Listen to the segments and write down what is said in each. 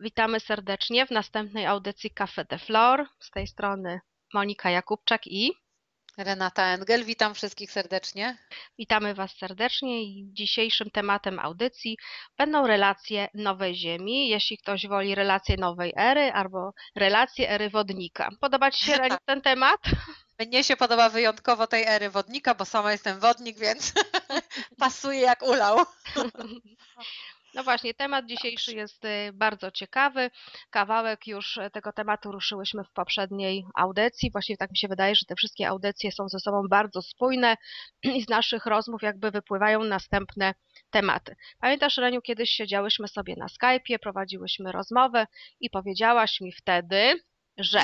Witamy serdecznie w następnej audycji Cafe de Flor. Z tej strony Monika Jakubczak i Renata Engel, witam wszystkich serdecznie. Witamy Was serdecznie i dzisiejszym tematem audycji będą relacje nowej Ziemi. Jeśli ktoś woli relacje nowej ery albo relacje ery wodnika. Podoba Ci się Tak. ten temat? Mnie się podoba wyjątkowo tej ery wodnika, bo sama jestem wodnik, więc pasuje jak ulał. No właśnie, temat dzisiejszy jest y, bardzo ciekawy. Kawałek już y, tego tematu ruszyłyśmy w poprzedniej audycji. Właściwie tak mi się wydaje, że te wszystkie audycje są ze sobą bardzo spójne i z naszych rozmów jakby wypływają następne tematy. Pamiętasz, Reniu, kiedyś siedziałyśmy sobie na Skype'ie, prowadziłyśmy rozmowę i powiedziałaś mi wtedy, że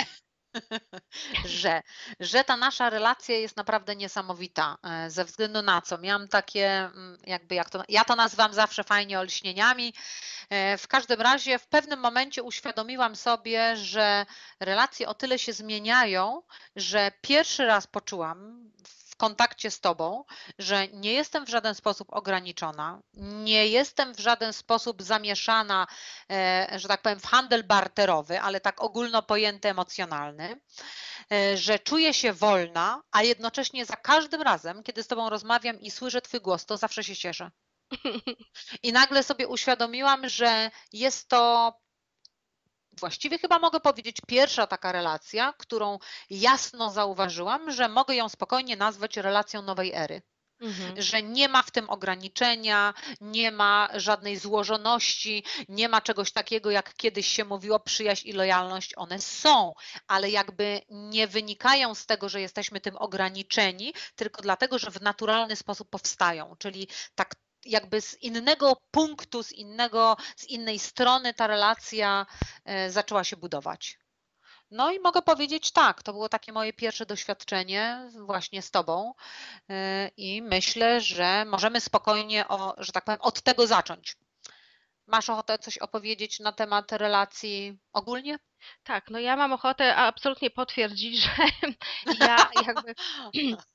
że, że ta nasza relacja jest naprawdę niesamowita. e, Ze względu na co? Miałam takie, mm, jakby jak to, ja to nazywam zawsze fajnie olśnieniami. E, W każdym razie w pewnym momencie uświadomiłam sobie, że relacje o tyle się zmieniają, że pierwszy raz poczułam w kontakcie z Tobą, że nie jestem w żaden sposób ograniczona, nie jestem w żaden sposób zamieszana, e, że tak powiem, w handel barterowy, ale tak ogólno pojęty emocjonalny, e, że czuję się wolna, a jednocześnie za każdym razem, kiedy z Tobą rozmawiam i słyszę Twój głos, to zawsze się cieszę. I nagle sobie uświadomiłam, że jest to właściwie chyba mogę powiedzieć pierwsza taka relacja, którą jasno zauważyłam, że mogę ją spokojnie nazwać relacją nowej ery. Mhm. Że nie ma w tym ograniczenia, nie ma żadnej złożoności, nie ma czegoś takiego, jak kiedyś się mówiło, przyjaźń i lojalność. One są, ale jakby nie wynikają z tego, że jesteśmy tym ograniczeni, tylko dlatego, że w naturalny sposób powstają. Czyli tak jakby z innego punktu, z, innego, z innej strony ta relacja e, zaczęła się budować. No i mogę powiedzieć tak, to było takie moje pierwsze doświadczenie właśnie z Tobą e, i myślę, że możemy spokojnie, o, że tak powiem, od tego zacząć. Masz ochotę coś opowiedzieć na temat relacji ogólnie? Tak, no ja mam ochotę absolutnie potwierdzić, że ja jakby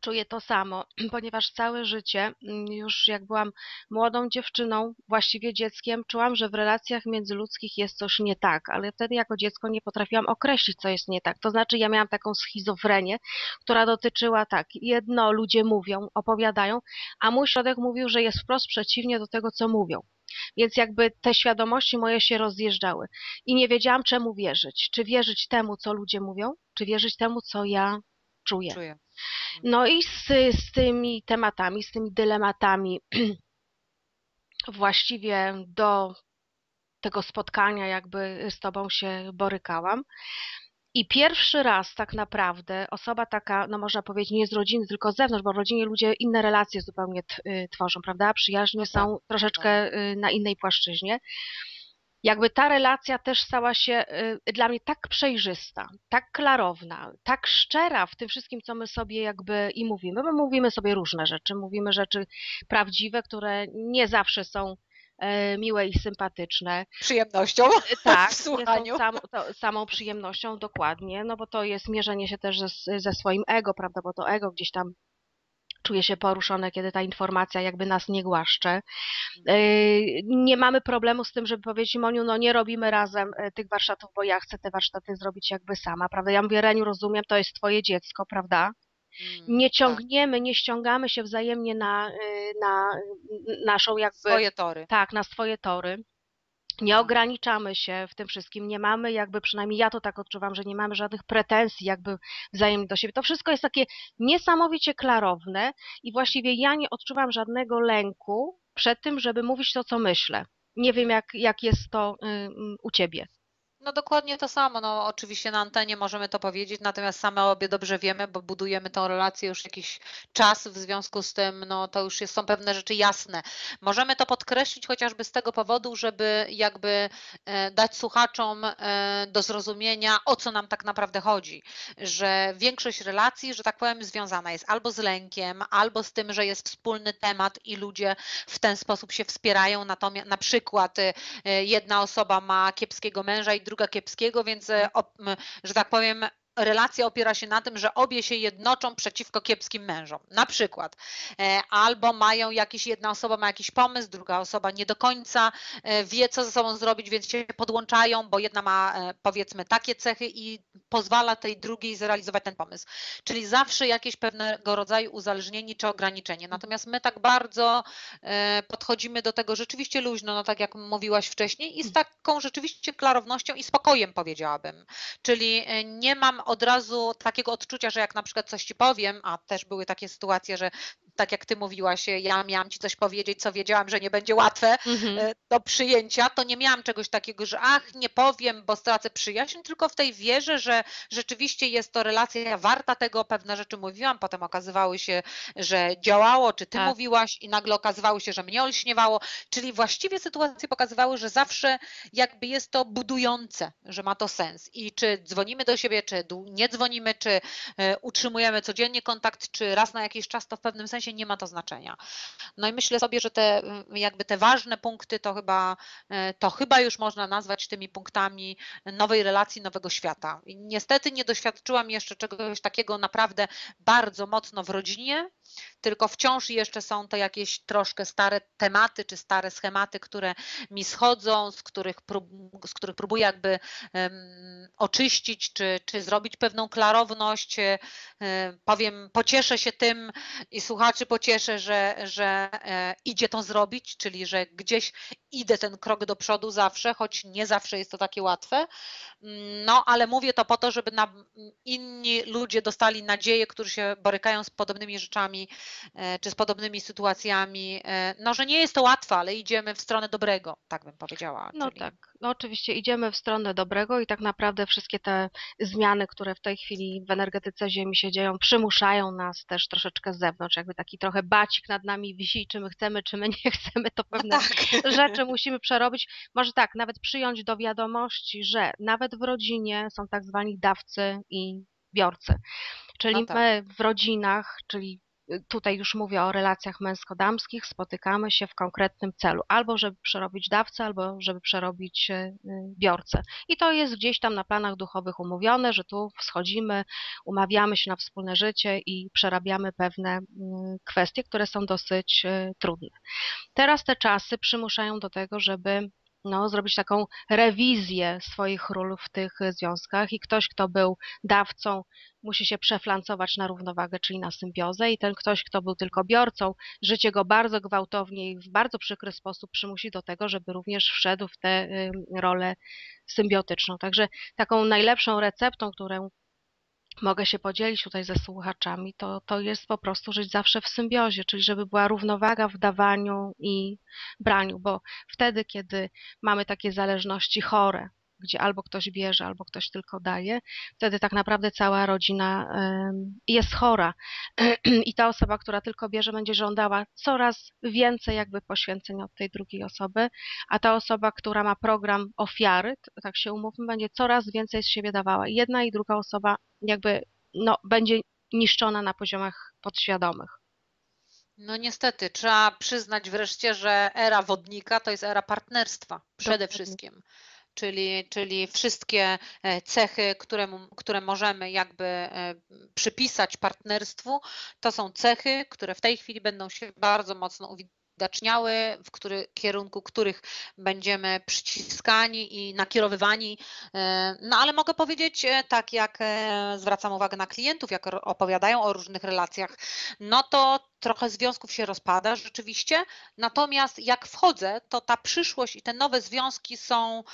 czuję to samo, ponieważ całe życie, mm, już jak byłam młodą dziewczyną, właściwie dzieckiem, czułam, że w relacjach międzyludzkich jest coś nie tak, ale wtedy jako dziecko nie potrafiłam określić, co jest nie tak. To znaczy, ja miałam taką schizofrenię, która dotyczyła tak, jedno ludzie mówią, opowiadają, a mój środek mówił, że jest wprost przeciwnie do tego, co mówią. Więc jakby te świadomości moje się rozjeżdżały i nie wiedziałam, czemu wierzyć. Czy wierzyć temu, co ludzie mówią, czy wierzyć temu, co ja czuję. Czuję. No i z, z tymi tematami, z tymi dylematami właściwie do tego spotkania jakby z tobą się borykałam. I pierwszy raz tak naprawdę osoba taka, no można powiedzieć, nie z rodziny, tylko z zewnątrz, bo w rodzinie ludzie inne relacje zupełnie y, tworzą, prawda? Przyjaźnie są troszeczkę y, na innej płaszczyźnie. Jakby ta relacja też stała się y, dla mnie tak przejrzysta, tak klarowna, tak szczera w tym wszystkim, co my sobie jakby i mówimy. My mówimy sobie różne rzeczy, mówimy rzeczy prawdziwe, które nie zawsze są e, miłe i sympatyczne. Przyjemnością Tak, w słuchaniu. sam, to, samą przyjemnością, dokładnie, no bo to jest mierzenie się też ze, ze swoim ego, prawda, bo to ego gdzieś tam czuje się poruszone, kiedy ta informacja jakby nas nie głaszcze. Yy, Nie mamy problemu z tym, żeby powiedzieć Moniu, no nie robimy razem e, tych warsztatów, bo ja chcę te warsztaty zrobić jakby sama, prawda? Ja mówię, Reniu, rozumiem, to jest twoje dziecko, prawda? Mm, Nie tak. ciągniemy, nie ściągamy się wzajemnie na, y, na y, naszą jakby Swoje tory. tak, na swoje tory. Nie ograniczamy się w tym wszystkim, nie mamy jakby, przynajmniej ja to tak odczuwam, że nie mamy żadnych pretensji jakby wzajemnie do siebie. To wszystko jest takie niesamowicie klarowne i właściwie ja nie odczuwam żadnego lęku przed tym, żeby mówić to, co myślę. Nie wiem, jak, jak jest to y, u ciebie. No dokładnie to samo. No oczywiście na antenie możemy to powiedzieć, natomiast same obie dobrze wiemy, bo budujemy tą relację już jakiś czas, w związku z tym no to już jest, są pewne rzeczy jasne. Możemy to podkreślić chociażby z tego powodu, żeby jakby e, dać słuchaczom e, do zrozumienia, o co nam tak naprawdę chodzi, że większość relacji, że tak powiem, związana jest albo z lękiem, albo z tym, że jest wspólny temat i ludzie w ten sposób się wspierają, natomiast na przykład e, jedna osoba ma kiepskiego męża i druga kiepskiego, więc, e, op- m, że tak powiem, relacja opiera się na tym, że obie się jednoczą przeciwko kiepskim mężom. Na przykład. E, albo mają jakiś, jedna osoba ma jakiś pomysł, druga osoba nie do końca e, wie, co ze sobą zrobić, więc się podłączają, bo jedna ma e, powiedzmy takie cechy i pozwala tej drugiej zrealizować ten pomysł. Czyli zawsze jakieś pewnego rodzaju uzależnienie czy ograniczenie. Natomiast my tak bardzo podchodzimy do tego rzeczywiście luźno, no tak jak mówiłaś wcześniej, i z taką rzeczywiście klarownością i spokojem powiedziałabym. Czyli nie mam od razu takiego odczucia, że jak na przykład coś ci powiem, a też były takie sytuacje, że tak jak ty mówiłaś, ja miałam ci coś powiedzieć, co wiedziałam, że nie będzie łatwe mhm. E, do przyjęcia, to nie miałam czegoś takiego, że ach, nie powiem, bo stracę przyjaźń, tylko w tej wierze, że rzeczywiście jest to relacja warta tego, pewne rzeczy mówiłam, potem okazywały się, że działało, czy ty tak. mówiłaś i nagle okazywało się, że mnie olśniewało, czyli właściwie sytuacje pokazywały, że zawsze jakby jest to budujące, że ma to sens i czy dzwonimy do siebie, czy nie dzwonimy, czy e, utrzymujemy codziennie kontakt, czy raz na jakiś czas, to w pewnym sensie nie ma to znaczenia. No i myślę sobie, że te jakby te ważne punkty to chyba, e, to chyba już można nazwać tymi punktami nowej relacji, nowego świata. I niestety nie doświadczyłam jeszcze czegoś takiego naprawdę bardzo mocno w rodzinie, tylko wciąż jeszcze są to jakieś troszkę stare tematy czy stare schematy, które mi schodzą, z których, prób, z których próbuję jakby um, oczyścić, czy, czy zrobić pewną klarowność. E, powiem, pocieszę się tym i słuchaczy pocieszę, że, że e, idzie to zrobić, czyli że gdzieś idę ten krok do przodu zawsze, choć nie zawsze jest to takie łatwe. No, ale mówię to po to, żeby inni ludzie dostali nadzieję, którzy się borykają z podobnymi rzeczami e, czy z podobnymi sytuacjami. E, no, że nie jest to łatwe, ale idziemy w stronę dobrego, tak bym powiedziała. No czyli... tak, no oczywiście idziemy w stronę dobrego i tak naprawdę wszystkie te zmiany, które w tej chwili w energetyce Ziemi się dzieją, przymuszają nas też troszeczkę z zewnątrz, jakby taki trochę bacik nad nami wisi, czy my chcemy, czy my nie chcemy, to pewne no tak. rzeczy musimy przerobić. Może tak, nawet przyjąć do wiadomości, że nawet w rodzinie są tak zwani dawcy i biorcy. Czyli no tak. my w rodzinach, czyli tutaj już mówię o relacjach męsko-damskich, spotykamy się w konkretnym celu, albo żeby przerobić dawcę, albo żeby przerobić e, biorcę. I to jest gdzieś tam na planach duchowych umówione, że tu wschodzimy, umawiamy się na wspólne życie i przerabiamy pewne mm, kwestie, które są dosyć e, trudne. Teraz te czasy przymuszają do tego, żeby no, zrobić taką rewizję swoich ról w tych związkach i ktoś, kto był dawcą, musi się przeflancować na równowagę, czyli na symbiozę i ten ktoś, kto był tylko biorcą, życie go bardzo gwałtownie i w bardzo przykry sposób przymusi do tego, żeby również wszedł w tę rolę symbiotyczną. Także taką najlepszą receptą, którą mogę się podzielić tutaj ze słuchaczami, to, to jest po prostu żyć zawsze w symbiozie, czyli żeby była równowaga w dawaniu i braniu, bo wtedy, kiedy mamy takie zależności chore, gdzie albo ktoś bierze, albo ktoś tylko daje, wtedy tak naprawdę cała rodzina jest chora i ta osoba, która tylko bierze, będzie żądała coraz więcej jakby poświęcenia od tej drugiej osoby, a ta osoba, która ma program ofiary, tak się umówmy, będzie coraz więcej z siebie dawała. Jedna i druga osoba jakby no, będzie niszczona na poziomach podświadomych. No niestety, trzeba przyznać wreszcie, że era wodnika to jest era partnerstwa przede wszystkim czyli, czyli wszystkie e, cechy, które, które możemy jakby e, przypisać partnerstwu, to są cechy, które w tej chwili będą się bardzo mocno uwidaczniały, w który, kierunku których będziemy przyciskani i nakierowywani. E, no ale mogę powiedzieć, tak jak zwracam uwagę na klientów, jak opowiadają o różnych relacjach, no to trochę związków się rozpada rzeczywiście, natomiast jak wchodzę, to ta przyszłość i te nowe związki są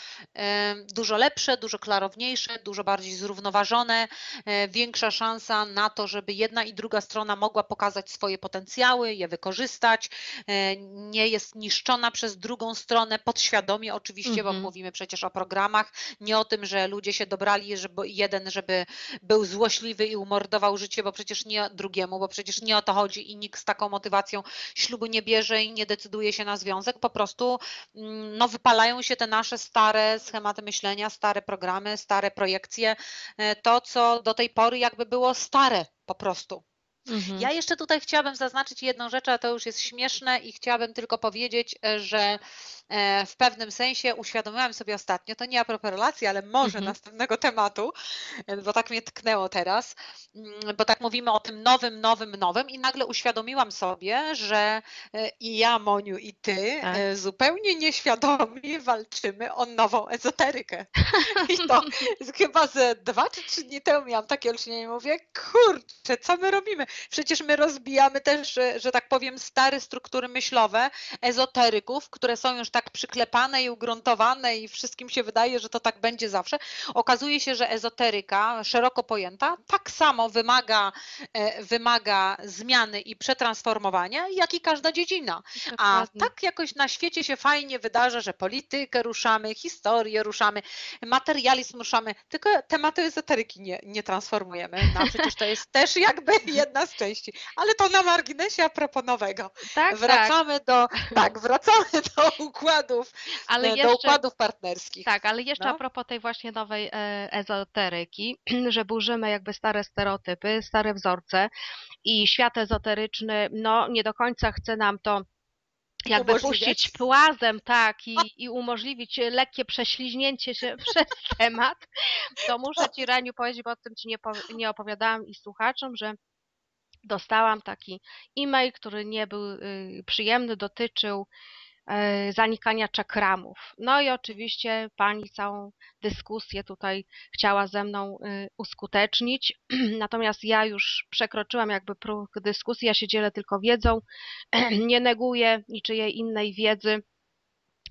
dużo lepsze, dużo klarowniejsze, dużo bardziej zrównoważone, e, większa szansa na to, żeby jedna i druga strona mogła pokazać swoje potencjały, je wykorzystać, e, nie jest niszczona przez drugą stronę, podświadomie oczywiście, mm -hmm. bo mhm. mówimy przecież o programach, nie o tym, że ludzie się dobrali, żeby jeden, żeby był złośliwy i umordował życie, bo przecież nie drugiemu, bo przecież nie o to chodzi i nikt z taką motywacją ślubu nie bierze i nie decyduje się na związek, po prostu mm, no, wypalają się te nasze stare schematy myślenia, stare programy, stare projekcje, e, to co do tej pory jakby było stare po prostu. Mhm. Ja jeszcze tutaj chciałabym zaznaczyć jedną rzecz, a to już jest śmieszne i chciałabym tylko powiedzieć, e, że w pewnym sensie uświadomiłam sobie ostatnio, to nie a propos relacji, ale może Mhm. następnego tematu, e, bo tak mnie tknęło teraz, mm, bo tak mówimy o tym nowym, nowym, nowym i nagle uświadomiłam sobie, że e, i ja, Moniu, i ty Tak. e, zupełnie nieświadomie walczymy o nową ezoterykę. I to chyba ze dwa czy trzy dni temu miałam takie olśnienie i mówię, kurczę, co my robimy? Przecież my rozbijamy też, że, że tak powiem, stare struktury myślowe ezoteryków, które są już tak przyklepane i ugruntowane i wszystkim się wydaje, że to tak będzie zawsze. Okazuje się, że ezoteryka, szeroko pojęta, tak samo wymaga, e, wymaga zmiany i przetransformowania, jak i każda dziedzina. A tak jakoś na świecie się fajnie wydarza, że politykę ruszamy, historię ruszamy, materializm ruszamy, tylko tematu ezoteryki nie, nie transformujemy. No przecież to jest też jakby jedna z części. Ale to na marginesie a propos nowego. Tak, tak. Wracamy do, tak, wracamy do układów, Ale e, do jeszcze, układów partnerskich. tak, ale jeszcze No. a propos tej właśnie nowej e, ezoteryki, że burzymy jakby stare stereotypy, stare wzorce i świat ezoteryczny, no nie do końca chce nam to jakby puścić płazem, tak, i, i umożliwić lekkie prześliźnięcie się przez temat, to muszę Ci, Raniu, powiedzieć, bo o tym Ci nie, nie opowiadałam i słuchaczom, że dostałam taki e-mail, który nie był y, przyjemny, dotyczył zanikania czakramów. No i oczywiście pani całą dyskusję tutaj chciała ze mną y, uskutecznić, natomiast ja już przekroczyłam jakby próg dyskusji, ja się dzielę tylko wiedzą, nie neguję niczyjej innej wiedzy.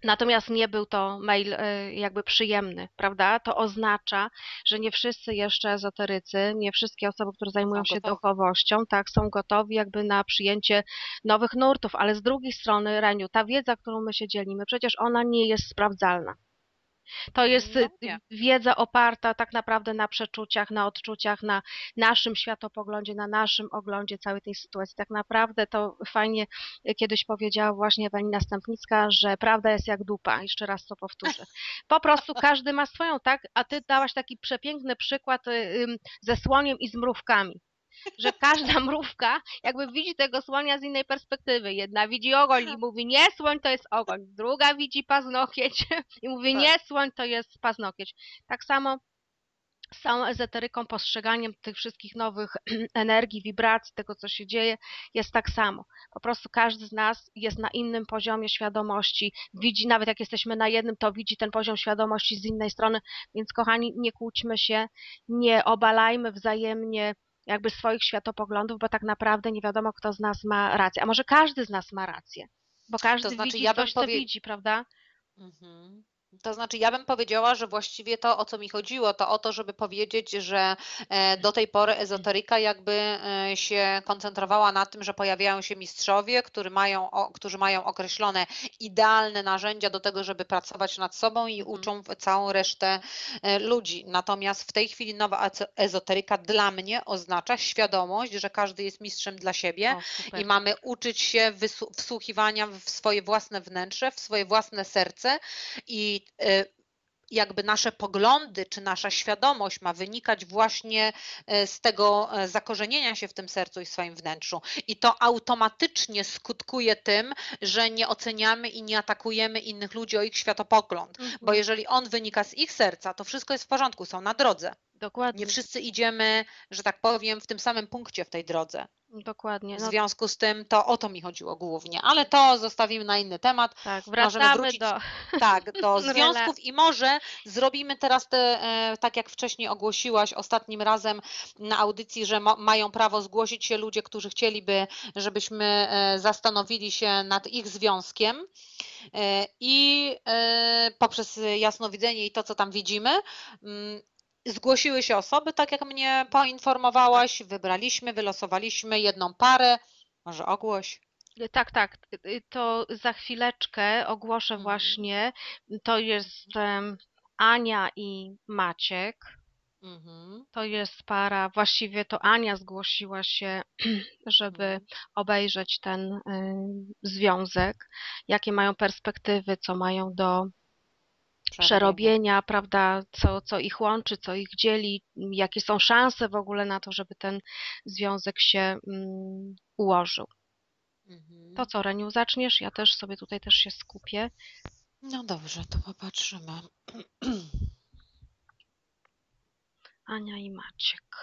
Natomiast nie był to mail y, jakby przyjemny, prawda? To oznacza, że nie wszyscy jeszcze ezoterycy, nie wszystkie osoby, które zajmują Są się gotowi. duchowością, tak, są gotowi jakby na przyjęcie nowych nurtów, ale z drugiej strony, Reniu, ta wiedza, którą my się dzielimy, przecież ona nie jest sprawdzalna. To jest No y, wiedza oparta tak naprawdę na przeczuciach, na odczuciach, na naszym światopoglądzie, na naszym oglądzie całej tej sytuacji. Tak naprawdę to fajnie y, kiedyś powiedziała właśnie Ewelina Stępnicka, że prawda jest jak dupa. Jeszcze raz to powtórzę. Po prostu każdy ma swoją, tak? A ty dałaś taki przepiękny przykład y, ze słoniem i z mrówkami. Że każda mrówka jakby widzi tego słonia z innej perspektywy. Jedna widzi ogoń i mówi nie, słoń to jest ogoń. Druga widzi paznokieć i mówi nie, słoń to jest paznokieć. Tak samo z całą ezoteryką, postrzeganiem tych wszystkich nowych energii, wibracji, tego co się dzieje, jest tak samo. Po prostu każdy z nas jest na innym poziomie świadomości, widzi, nawet jak jesteśmy na jednym, to widzi ten poziom świadomości z innej strony, więc kochani, nie kłóćmy się, nie obalajmy wzajemnie jakby swoich światopoglądów, bo tak naprawdę nie wiadomo, kto z nas ma rację. A może każdy z nas ma rację, bo każdy znaczy, widzi ja coś, co powie- widzi, prawda? Mhm. To znaczy, ja bym powiedziała, że właściwie to, o co mi chodziło, to o to, żeby powiedzieć, że e, do tej pory ezoteryka jakby e, się koncentrowała na tym, że pojawiają się mistrzowie, którzy mają, którzy mają określone idealne narzędzia do tego, żeby pracować nad sobą i Mhm. uczą całą resztę e, ludzi. Natomiast w tej chwili nowa ezo- ezoteryka dla mnie oznacza świadomość, że każdy jest mistrzem dla siebie O, i mamy uczyć się wsłuchiwania w swoje własne wnętrze, w swoje własne serce i y, jakby nasze poglądy czy nasza świadomość ma wynikać właśnie e, z tego e, zakorzenienia się w tym sercu i w swoim wnętrzu. I to automatycznie skutkuje tym, że nie oceniamy i nie atakujemy innych ludzi o ich światopogląd. Mhm. Bo jeżeli on wynika z ich serca, to wszystko jest w porządku, są na drodze. Dokładnie. Nie wszyscy idziemy, że tak powiem, w tym samym punkcie w tej drodze. Dokładnie. W No, związku z tym to o to mi chodziło głównie, ale to zostawimy na inny temat. tak, możemy wracamy wrócić do. Tak, do związków i może zrobimy teraz te, e, tak jak wcześniej ogłosiłaś ostatnim razem na audycji, że ma, mają prawo zgłosić się ludzie, którzy chcieliby, żebyśmy e, zastanowili się nad ich związkiem e, i poprzez jasnowidzenie i to, co tam widzimy, mm, zgłosiły się osoby, tak jak mnie poinformowałaś, wybraliśmy, wylosowaliśmy jedną parę, może ogłoś. Tak, tak. To za chwileczkę ogłoszę Mhm. właśnie. To jest Ania i Maciek. Mhm. To jest para, właściwie to Ania zgłosiła się, żeby Mhm. obejrzeć ten y, związek, jakie mają perspektywy, co mają do przerobienia, prawda, co, co ich łączy, co ich dzieli, jakie są szanse w ogóle na to, żeby ten związek się mm, ułożył. Mhm. To co, Reniu, zaczniesz? Ja też sobie tutaj też się skupię. No dobrze, to popatrzymy. Ania i Maciek.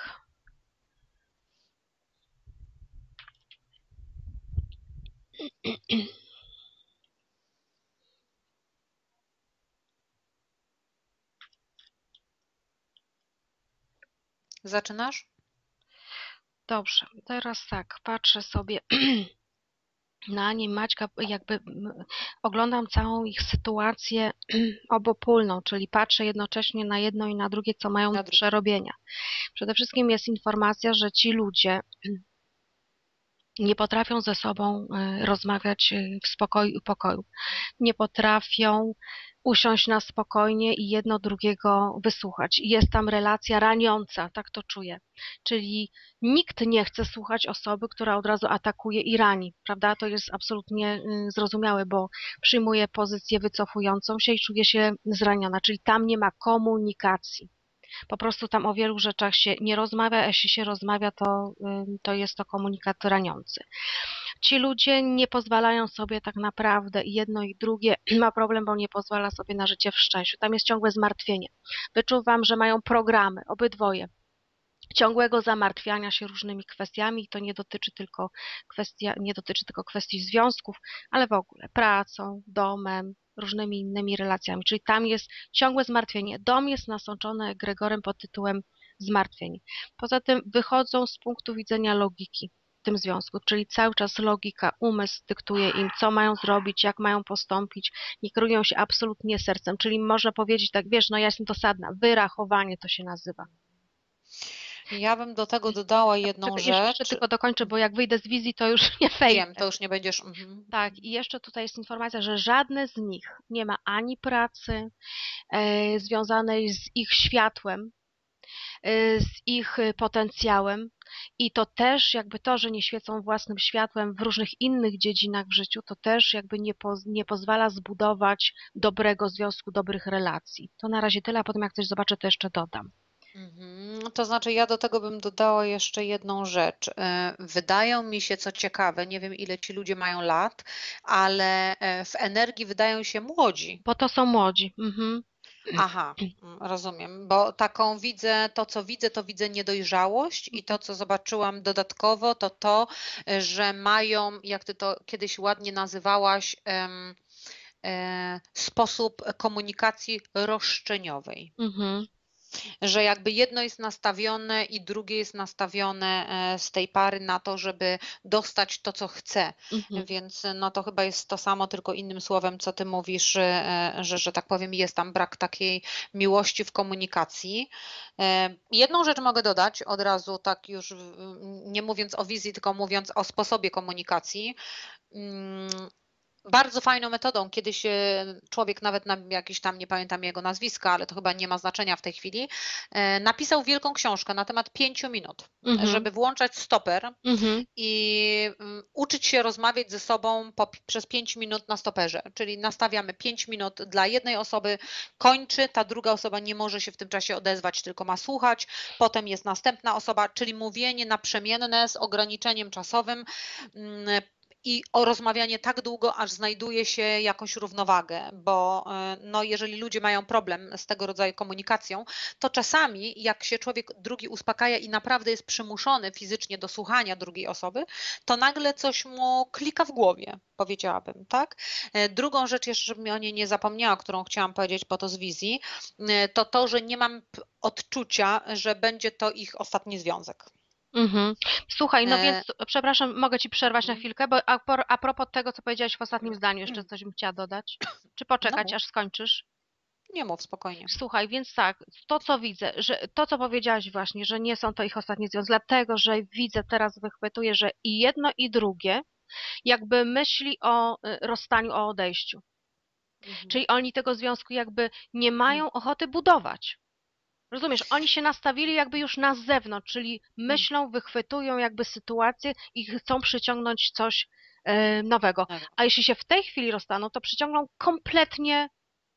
Zaczynasz? Dobrze, teraz tak, patrzę sobie na i Maćka, jakby oglądam całą ich sytuację obopólną, czyli patrzę jednocześnie na jedno i na drugie, co mają do przerobienia. Przede wszystkim jest informacja, że ci ludzie nie potrafią ze sobą e, rozmawiać e, w spokoju pokoju. Nie potrafią usiąść na spokojnie i jedno drugiego wysłuchać. Jest tam relacja raniąca, tak to czuję. Czyli nikt nie chce słuchać osoby, która od razu atakuje i rani, prawda? To jest absolutnie y, zrozumiałe, bo przyjmuje pozycję wycofującą się i czuje się zraniona, czyli tam nie ma komunikacji. Po prostu tam o wielu rzeczach się nie rozmawia, a jeśli się rozmawia, to, to jest to komunikat raniący. Ci ludzie nie pozwalają sobie tak naprawdę i jedno i drugie ma problem, bo nie pozwala sobie na życie w szczęściu. Tam jest ciągłe zmartwienie. Wyczuwam, że mają programy, obydwoje, ciągłego zamartwiania się różnymi kwestiami i to nie dotyczy tylko kwestia, nie dotyczy tylko kwestii związków, ale w ogóle pracą, domem, różnymi innymi relacjami. Czyli tam jest ciągłe zmartwienie. Dom jest nasączony egregorem pod tytułem zmartwień. Poza tym wychodzą z punktu widzenia logiki w tym związku, czyli cały czas logika, umysł dyktuje im, co mają zrobić, jak mają postąpić, nie kierują się absolutnie sercem, czyli można powiedzieć tak, wiesz, no ja jestem dosadna, wyrachowanie to się nazywa. Ja bym do tego dodała jedną Czekaj, rzecz. Jeszcze tylko dokończę, bo jak wyjdę z wizji, to już nie wejdę. Wiem, to już nie będziesz. Mhm. Tak, i jeszcze tutaj jest informacja, że żadne z nich nie ma ani pracy e, związanej z ich światłem, e, z ich potencjałem i to też jakby to, że nie świecą własnym światłem w różnych innych dziedzinach w życiu, to też jakby nie, nie pozwala zbudować dobrego związku, dobrych relacji. To na razie tyle, a potem jak coś zobaczę, to jeszcze dodam. Mhm. To znaczy, ja do tego bym dodała jeszcze jedną rzecz. E, wydają mi się, co ciekawe, nie wiem ile ci ludzie mają lat, ale e, w energii wydają się młodzi. Bo to są młodzi. Mhm. Aha, rozumiem, bo taką widzę, to co widzę, to widzę niedojrzałość i to, co zobaczyłam dodatkowo, to to, że mają, jak ty to kiedyś ładnie nazywałaś, em, e, sposób komunikacji roszczeniowej. Mhm że jakby jedno jest nastawione i drugie jest nastawione e, z tej pary na to, żeby dostać to, co chce. Mhm. Więc no to chyba jest to samo, tylko innym słowem, co ty mówisz, e, że, że tak powiem, jest tam brak takiej miłości w komunikacji. E, jedną rzecz mogę dodać od razu, tak już nie mówiąc o wizji, tylko mówiąc o sposobie komunikacji. Bardzo fajną metodą. Kiedyś człowiek, nawet na jakiś tam, nie pamiętam jego nazwiska, ale to chyba nie ma znaczenia w tej chwili, e, napisał wielką książkę na temat pięciu minut, mhm. żeby włączać stoper mhm. i mm, uczyć się rozmawiać ze sobą po, przez pięć minut na stoperze. Czyli nastawiamy pięć minut dla jednej osoby, kończy, ta druga osoba nie może się w tym czasie odezwać, tylko ma słuchać, potem jest następna osoba, czyli mówienie naprzemienne z ograniczeniem czasowym mm, i o rozmawianie tak długo, aż znajduje się jakąś równowagę, bo e, no, jeżeli ludzie mają problem z tego rodzaju komunikacją, to czasami jak się człowiek drugi uspokaja i naprawdę jest przymuszony fizycznie do słuchania drugiej osoby, to nagle coś mu klika w głowie, powiedziałabym, tak? E, drugą rzecz jeszcze, żebym o niej nie zapomniała, którą chciałam powiedzieć po to z wizji, e, to to, że nie mam odczucia, że będzie to ich ostatni związek. Mhm. Słuchaj, no e, więc przepraszam, mogę ci przerwać na mhm. chwilkę, bo a, a propos tego, co powiedziałaś w ostatnim zdaniu, jeszcze coś bym chciała dodać. Czy poczekać, No aż skończysz? Nie mów, spokojnie. Słuchaj, więc tak, to co widzę, że to co powiedziałaś właśnie, że nie są to ich ostatnie związki, dlatego że widzę, teraz wychwytuję, że i jedno i drugie jakby myśli o y, rozstaniu, o odejściu. Mhm. Czyli oni tego związku jakby nie mają ochoty budować. Rozumiesz, oni się nastawili jakby już na zewnątrz, czyli hmm. myślą, wychwytują jakby sytuację i chcą przyciągnąć coś e, nowego. Tak. A jeśli się w tej chwili rozstaną, to przyciągną kompletnie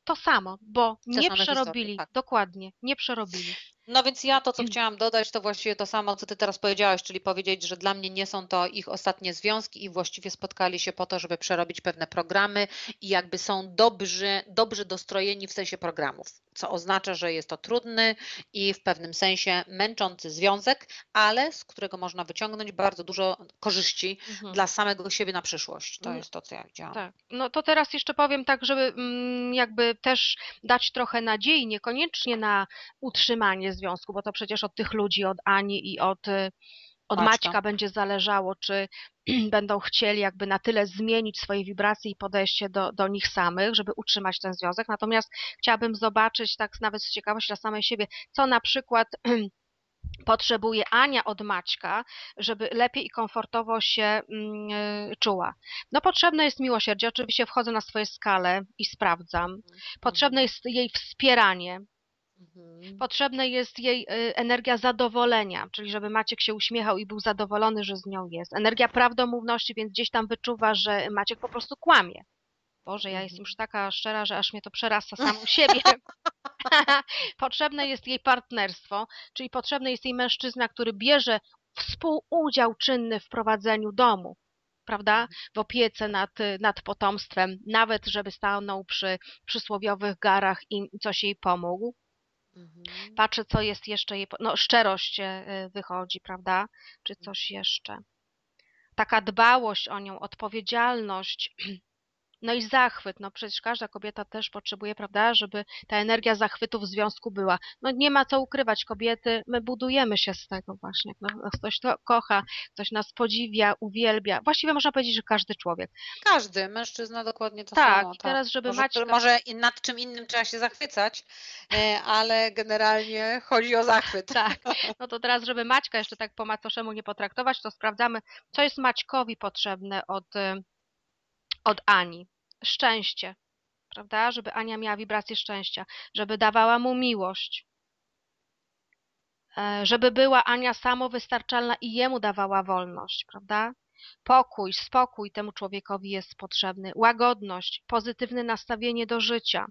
to samo, bo nie przerobili, tak. dokładnie, nie przerobili. No więc ja to, co chciałam dodać, to właściwie to samo, co ty teraz powiedziałaś, czyli powiedzieć, że dla mnie nie są to ich ostatnie związki i właściwie spotkali się po to, żeby przerobić pewne programy i jakby są dobrzy, dobrze dostrojeni w sensie programów, co oznacza, że jest to trudny i w pewnym sensie męczący związek, ale z którego można wyciągnąć bardzo dużo korzyści mhm. dla samego siebie na przyszłość. To mhm. jest to, co ja widziałam. Tak. No to teraz jeszcze powiem tak, żeby mm, jakby też dać trochę nadziei, niekoniecznie na utrzymanie związku, bo to przecież od tych ludzi, od Ani i od, y, od Maćka. Maćka będzie zależało, czy będą chcieli jakby na tyle zmienić swoje wibracje i podejście do, do nich samych, żeby utrzymać ten związek. Natomiast chciałabym zobaczyć, tak nawet z ciekawości dla samej siebie, co na przykład potrzebuje Ania od Maćka, żeby lepiej i komfortowo się mm, y, czuła. No potrzebne jest miłosierdzie, oczywiście wchodzę na swoje skale i sprawdzam. Mhm. Potrzebne jest jej wspieranie, Mhm. Potrzebna jest jej y, energia zadowolenia, czyli żeby Maciek się uśmiechał i był zadowolony, że z nią jest. Energia prawdomówności, więc gdzieś tam wyczuwa, że Maciek po prostu kłamie. Boże, ja jestem mhm. już taka szczera, że aż mnie to przerasta samą siebie. potrzebne jest jej partnerstwo, czyli potrzebny jest jej mężczyzna, który bierze współudział czynny w prowadzeniu domu prawda, mhm. w opiece nad, nad potomstwem, nawet żeby stanął przy przysłowiowych garach i coś jej pomógł. Mhm. Patrzę, co jest jeszcze jej. No, szczerość e, wychodzi, prawda? Czy coś jeszcze. Taka dbałość o nią, odpowiedzialność, No i zachwyt, no przecież każda kobieta też potrzebuje, prawda, żeby ta energia zachwytu w związku była. No nie ma co ukrywać, kobiety, my budujemy się z tego właśnie. No, ktoś to kocha, ktoś nas podziwia, uwielbia. Właściwie można powiedzieć, że każdy człowiek. Każdy, mężczyzna dokładnie to tak, samo. Tak, teraz żeby może, Maćka... Może nad czym innym trzeba się zachwycać, e, ale generalnie chodzi o zachwyt. tak, no to teraz, żeby Maćka jeszcze tak po macoszemu nie potraktować, to sprawdzamy, co jest Maćkowi potrzebne od e, od Ani szczęście, prawda? Żeby Ania miała wibrację szczęścia, żeby dawała mu miłość, e, żeby była Ania samowystarczalna i jemu dawała wolność, prawda? Pokój, spokój temu człowiekowi jest potrzebny, łagodność, pozytywne nastawienie do życia.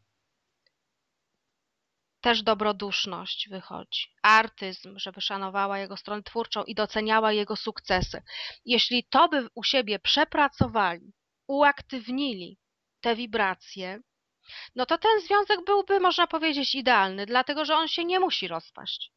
Też dobroduszność wychodzi. Artyzm, żeby szanowała jego stronę twórczą i doceniała jego sukcesy. Jeśli to by u siebie przepracowali, uaktywnili, te wibracje, no to ten związek byłby, można powiedzieć, idealny, dlatego że on się nie musi rozpaść.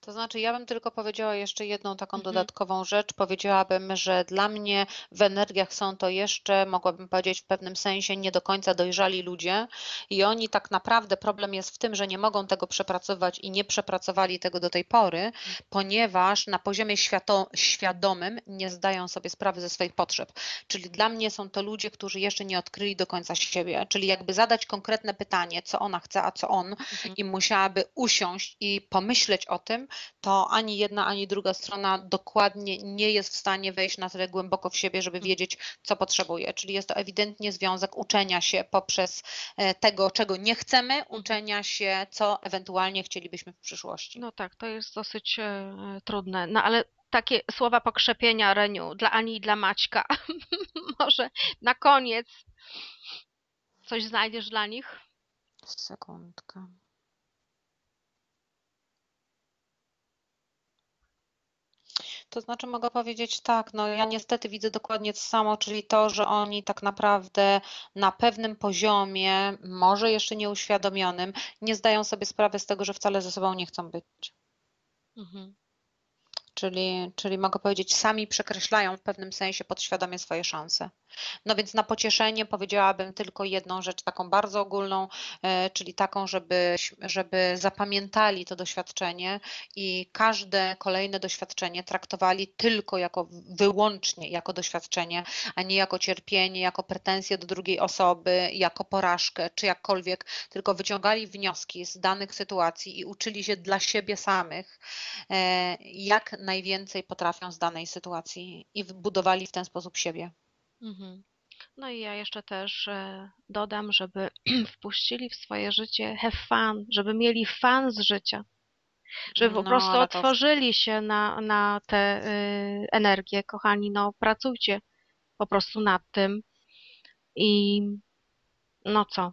To znaczy, ja bym tylko powiedziała jeszcze jedną taką mhm. dodatkową rzecz. Powiedziałabym, że dla mnie w energiach są to jeszcze, mogłabym powiedzieć, w pewnym sensie nie do końca dojrzali ludzie i oni tak naprawdę problem jest w tym, że nie mogą tego przepracować i nie przepracowali tego do tej pory, mhm. ponieważ na poziomie świato, świadomym nie zdają sobie sprawy ze swoich potrzeb. Czyli dla mnie są to ludzie, którzy jeszcze nie odkryli do końca siebie, czyli jakby zadać konkretne pytanie, co ona chce, a co on, mhm. i musiałaby usiąść i pomyśleć o tym, to ani jedna, ani druga strona dokładnie nie jest w stanie wejść na tyle głęboko w siebie, żeby wiedzieć, co potrzebuje. Czyli jest to ewidentnie związek uczenia się poprzez e, tego, czego nie chcemy, mhm. uczenia się, co ewentualnie chcielibyśmy w przyszłości. No tak, to jest dosyć e, trudne. No ale takie słowa pokrzepienia, Reniu, dla Ani i dla Maćka. Może na koniec coś znajdziesz dla nich? Sekundkę. To znaczy mogę powiedzieć tak, no ja niestety widzę dokładnie to samo, czyli to, że oni tak naprawdę na pewnym poziomie, może jeszcze nieuświadomionym, nie zdają sobie sprawy z tego, że wcale ze sobą nie chcą być. Mhm. Czyli, czyli mogę powiedzieć, sami przekreślają w pewnym sensie podświadomie swoje szanse. No więc na pocieszenie powiedziałabym tylko jedną rzecz, taką bardzo ogólną, e, czyli taką, żeby, żeby zapamiętali to doświadczenie i każde kolejne doświadczenie traktowali tylko jako wyłącznie jako doświadczenie, a nie jako cierpienie, jako pretensje do drugiej osoby, jako porażkę, czy jakkolwiek, tylko wyciągali wnioski z danych sytuacji i uczyli się dla siebie samych, e, jak najwięcej potrafią z danej sytuacji i wybudowali w ten sposób siebie. Mhm. No i ja jeszcze też e, dodam, żeby wpuścili w swoje życie have fun, żeby mieli fan z życia. Żeby po no, prostu otworzyli się na, na tę y, energię. Kochani, no pracujcie po prostu nad tym. I no co?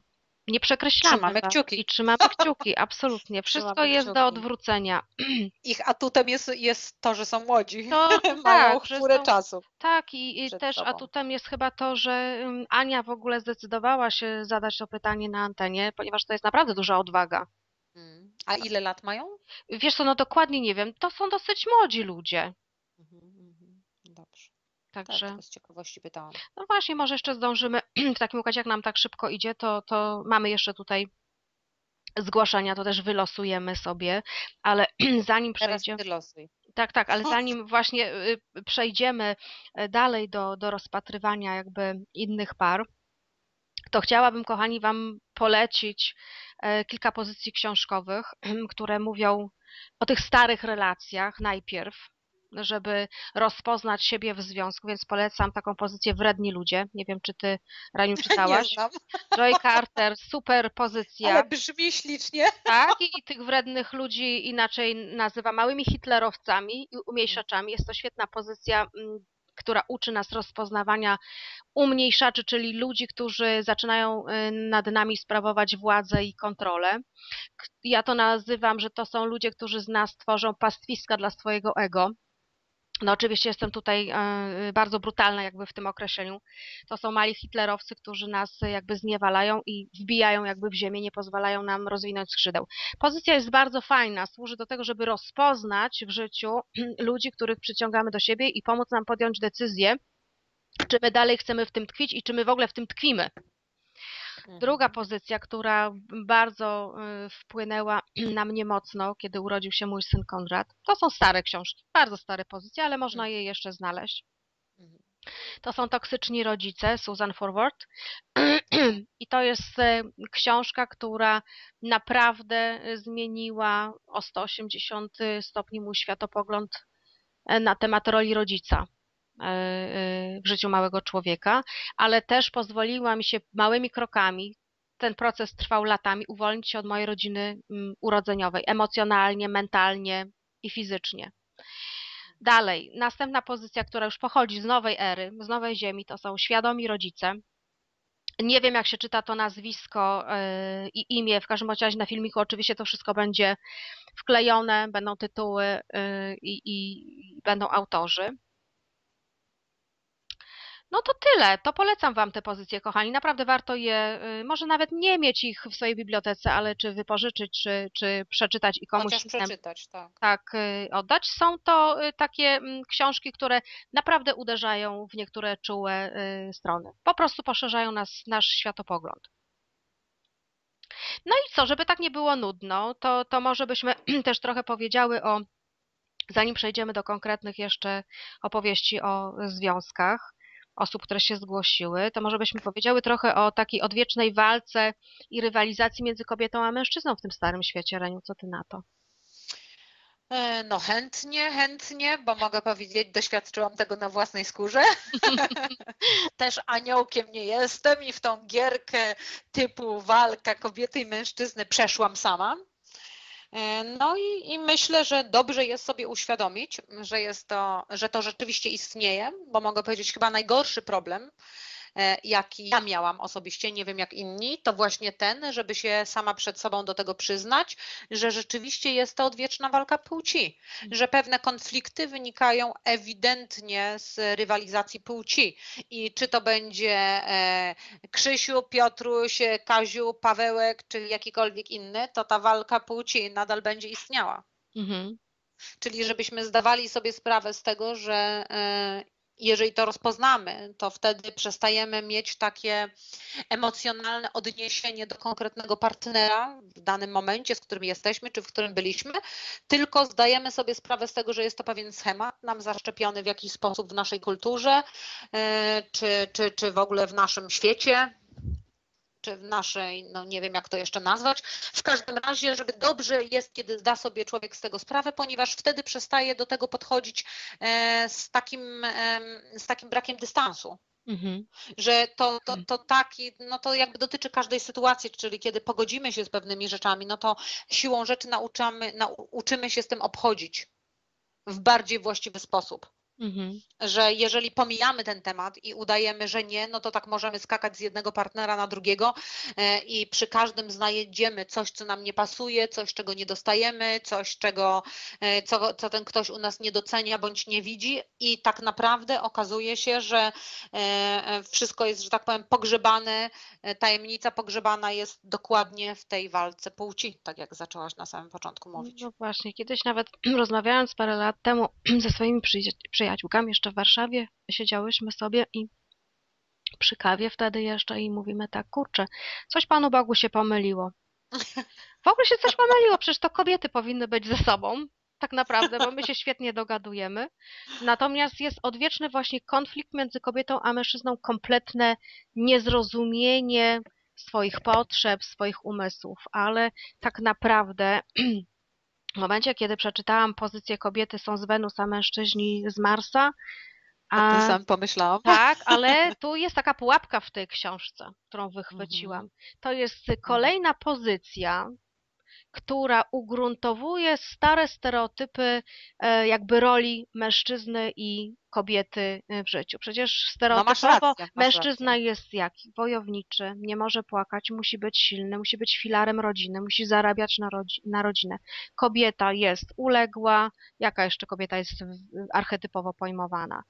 Nie przekreślamy. Trzymamy tak? kciuki. I trzymamy kciuki, absolutnie. Wszystko Trzymamy jest do kciuki. odwrócenia. Ich atutem jest, jest to, że są młodzi. To Mają tak, chmurę są- czasu. Tak, i, i też sobą. atutem jest chyba to, że Ania w ogóle zdecydowała się zadać to pytanie na antenie, ponieważ to jest naprawdę duża odwaga. Mm. A ile lat mają? Wiesz co, no dokładnie nie wiem, to są dosyć młodzi ludzie. Mhm, mhm. Dobrze. Tak, Także, tylko z ciekawości pytałam. no właśnie, może jeszcze zdążymy, w takim układzie jak nam tak szybko idzie, to, to mamy jeszcze tutaj zgłoszenia, to też wylosujemy sobie, ale zanim przejdziemy... Tak, tak, ale zanim właśnie y, przejdziemy y, dalej do, do rozpatrywania jakby innych par, to chciałabym, kochani, Wam polecić e, kilka pozycji książkowych, które mówią o tych starych relacjach najpierw, żeby rozpoznać siebie w związku, więc polecam taką pozycję Wredni Ludzie. Nie wiem, czy Ty, Raniu, czytałaś. znam, Joy Carter, super pozycja. ale brzmi ślicznie. Tak, i tych wrednych ludzi inaczej nazywa małymi hitlerowcami i umniejszaczami. Jest to świetna pozycja, mm, która uczy nas rozpoznawania umniejszaczy, czyli ludzi, którzy zaczynają y, nad nami sprawować władzę i kontrolę. Ja to nazywam, że to są ludzie, którzy z nas tworzą pastwiska dla swojego ego. No oczywiście jestem tutaj e, bardzo brutalna jakby w tym określeniu. To są mali hitlerowcy, którzy nas e, jakby zniewalają i wbijają jakby w ziemię, nie pozwalają nam rozwinąć skrzydeł. Pozycja jest bardzo fajna, służy do tego, żeby rozpoznać w życiu ludzi, których przyciągamy do siebie i pomóc nam podjąć decyzję, czy my dalej chcemy w tym tkwić i czy my w ogóle w tym tkwimy. Druga Mhm. pozycja, która bardzo y, wpłynęła na mnie mocno, kiedy urodził się mój syn Konrad, to są stare książki, bardzo stare pozycje, ale można je jeszcze znaleźć. Mhm. To są Toksyczni rodzice, Susan Forward. I to jest e, książka, która naprawdę e, zmieniła o 180 stopni mój światopogląd na temat roli rodzica w życiu małego człowieka, ale też pozwoliła mi się małymi krokami, ten proces trwał latami, uwolnić się od mojej rodziny mm, urodzeniowej, emocjonalnie, mentalnie i fizycznie. Dalej, następna pozycja, która już pochodzi z nowej ery, z nowej ziemi, to są świadomi rodzice. Nie wiem, jak się czyta to nazwisko yy, i imię, w każdym razie na filmiku oczywiście to wszystko będzie wklejone, będą tytuły i, i będą autorzy. No to tyle, to polecam Wam te pozycje, kochani. Naprawdę warto je, yy, może nawet nie mieć ich w swojej bibliotece, ale czy wypożyczyć, czy, czy przeczytać i komuś Chociaż przeczytać, tak. tak y, oddać. Są to y, takie mm, książki, które naprawdę uderzają w niektóre czułe y, strony. Po prostu poszerzają nas, nasz światopogląd. No i co, żeby tak nie było nudno, to, to może byśmy też trochę powiedziały o, zanim przejdziemy do konkretnych jeszcze opowieści o związkach osób, które się zgłosiły, to może byśmy powiedziały trochę o takiej odwiecznej walce i rywalizacji między kobietą a mężczyzną w tym starym świecie. Reniu, co ty na to? E, No chętnie, chętnie, bo mogę powiedzieć, doświadczyłam tego na własnej skórze. Też aniołkiem nie jestem i w tą gierkę typu walka kobiety i mężczyzny przeszłam sama. E, No i, i myślę, że dobrze jest sobie uświadomić, że jest to, że to rzeczywiście istnieje, bo mogę powiedzieć chyba najgorszy problem, jaki ja miałam osobiście, nie wiem jak inni, to właśnie ten, żeby się sama przed sobą do tego przyznać, że rzeczywiście jest to odwieczna walka płci, że pewne konflikty wynikają ewidentnie z rywalizacji płci i czy to będzie e, Krzysiu, Piotruś, e, Kaziu, Pawełek czy jakikolwiek inny, to ta walka płci nadal będzie istniała. Mhm. Czyli żebyśmy zdawali sobie sprawę z tego, że e, jeżeli to rozpoznamy, to wtedy przestajemy mieć takie emocjonalne odniesienie do konkretnego partnera w danym momencie, z którym jesteśmy, czy w którym byliśmy, tylko zdajemy sobie sprawę z tego, że jest to pewien schemat nam zaszczepiony w jakiś sposób w naszej kulturze, e, czy, czy, czy w ogóle w naszym świecie, czy w naszej, no nie wiem jak to jeszcze nazwać. W każdym razie, żeby dobrze jest, kiedy zda sobie człowiek z tego sprawę, ponieważ wtedy przestaje do tego podchodzić e, z takim, z takim brakiem dystansu Mhm. że to, to, to taki, no to jakby dotyczy każdej sytuacji, czyli kiedy pogodzimy się z pewnymi rzeczami, no to siłą rzeczy nauczamy, nauczymy się z tym obchodzić w bardziej właściwy sposób. Mhm. Że jeżeli pomijamy ten temat i udajemy, że nie, no to tak możemy skakać z jednego partnera na drugiego e, i przy każdym znajdziemy coś, co nam nie pasuje, coś, czego nie dostajemy, coś, czego, e, co, co ten ktoś u nas nie docenia bądź nie widzi i tak naprawdę okazuje się, że e, wszystko jest, że tak powiem, pogrzebane, tajemnica pogrzebana jest dokładnie w tej walce płci, tak jak zaczęłaś na samym początku mówić. No właśnie, kiedyś nawet rozmawiając parę lat temu ze swoimi przyjaciółmi, przyjaciółkami jeszcze w Warszawie, siedziałyśmy sobie i przy kawie wtedy jeszcze i mówimy tak, kurczę, coś Panu Bogu się pomyliło. W ogóle się coś pomyliło, przecież to kobiety powinny być ze sobą, tak naprawdę, bo my się świetnie dogadujemy. Natomiast jest odwieczny właśnie konflikt między kobietą a mężczyzną, kompletne niezrozumienie swoich potrzeb, swoich umysłów, ale tak naprawdę W momencie, kiedy przeczytałam pozycję kobiety są z Wenus, a mężczyźni z Marsa, a ty sam pomyślałam. Tak, ale tu jest taka pułapka w tej książce, którą wychwyciłam. Mhm. To jest kolejna pozycja, która ugruntowuje stare stereotypy e, jakby roli mężczyzny i kobiety e, w życiu. Przecież no, stereotypowo no mężczyzna jest jaki? Wojowniczy, nie może płakać, musi być silny, musi być filarem rodziny, musi zarabiać na, rodzi na rodzinę. Kobieta jest uległa, jaka jeszcze kobieta jest archetypowo pojmowana?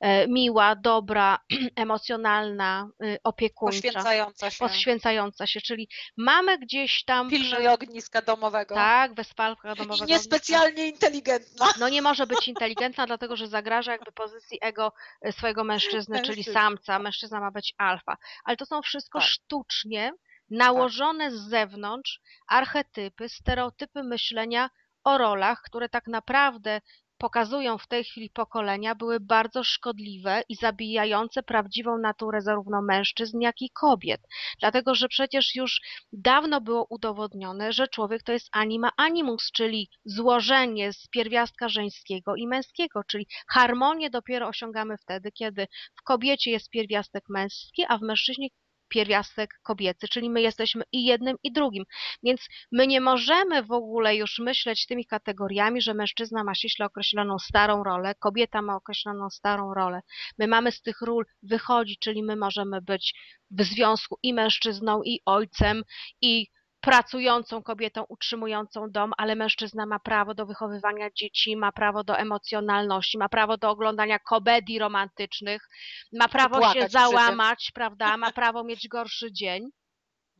E, miła, dobra, emocjonalna, y, opiekuńcza. Poświęcająca się. Poświęcająca się, czyli mamy gdzieś tam... Pilnuje ogniska domowego. Tak, wespalka domowego. I niespecjalnie inteligentna. No nie może być inteligentna, dlatego że zagraża jakby pozycji ego y, swojego mężczyzny, czyli samca. Mężczyzna ma być alfa. Ale to są wszystko tak. sztucznie nałożone tak. z zewnątrz archetypy, stereotypy myślenia o rolach, które tak naprawdę pokazują w tej chwili pokolenia, były bardzo szkodliwe i zabijające prawdziwą naturę zarówno mężczyzn, jak i kobiet. Dlatego, że przecież już dawno było udowodnione, że człowiek to jest anima animus, czyli złożenie z pierwiastka żeńskiego i męskiego, czyli harmonię dopiero osiągamy wtedy, kiedy w kobiecie jest pierwiastek męski, a w mężczyźnie pierwiastek kobiecy, czyli my jesteśmy i jednym, i drugim. Więc my nie możemy w ogóle już myśleć tymi kategoriami, że mężczyzna ma ściśle określoną starą rolę, kobieta ma określoną starą rolę. My mamy z tych ról wychodzić, czyli my możemy być w związku i mężczyzną, i ojcem, i pracującą kobietą, utrzymującą dom, ale mężczyzna ma prawo do wychowywania dzieci, ma prawo do emocjonalności, ma prawo do oglądania komedii romantycznych, ma prawo się załamać, prawda, ma prawo mieć gorszy dzień.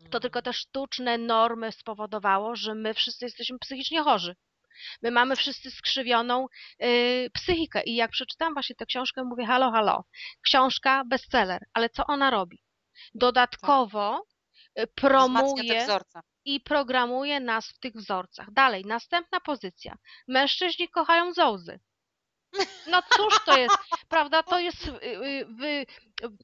To mhm. tylko te sztuczne normy spowodowało, że my wszyscy jesteśmy psychicznie chorzy. My mamy wszyscy skrzywioną yy, psychikę i jak przeczytałam właśnie tę książkę, mówię halo, halo, książka bestseller, ale co ona robi? Dodatkowo. Promuje i programuje nas w tych wzorcach. Dalej, następna pozycja. Mężczyźni kochają zołzy. No cóż to jest, prawda? To jest y, y,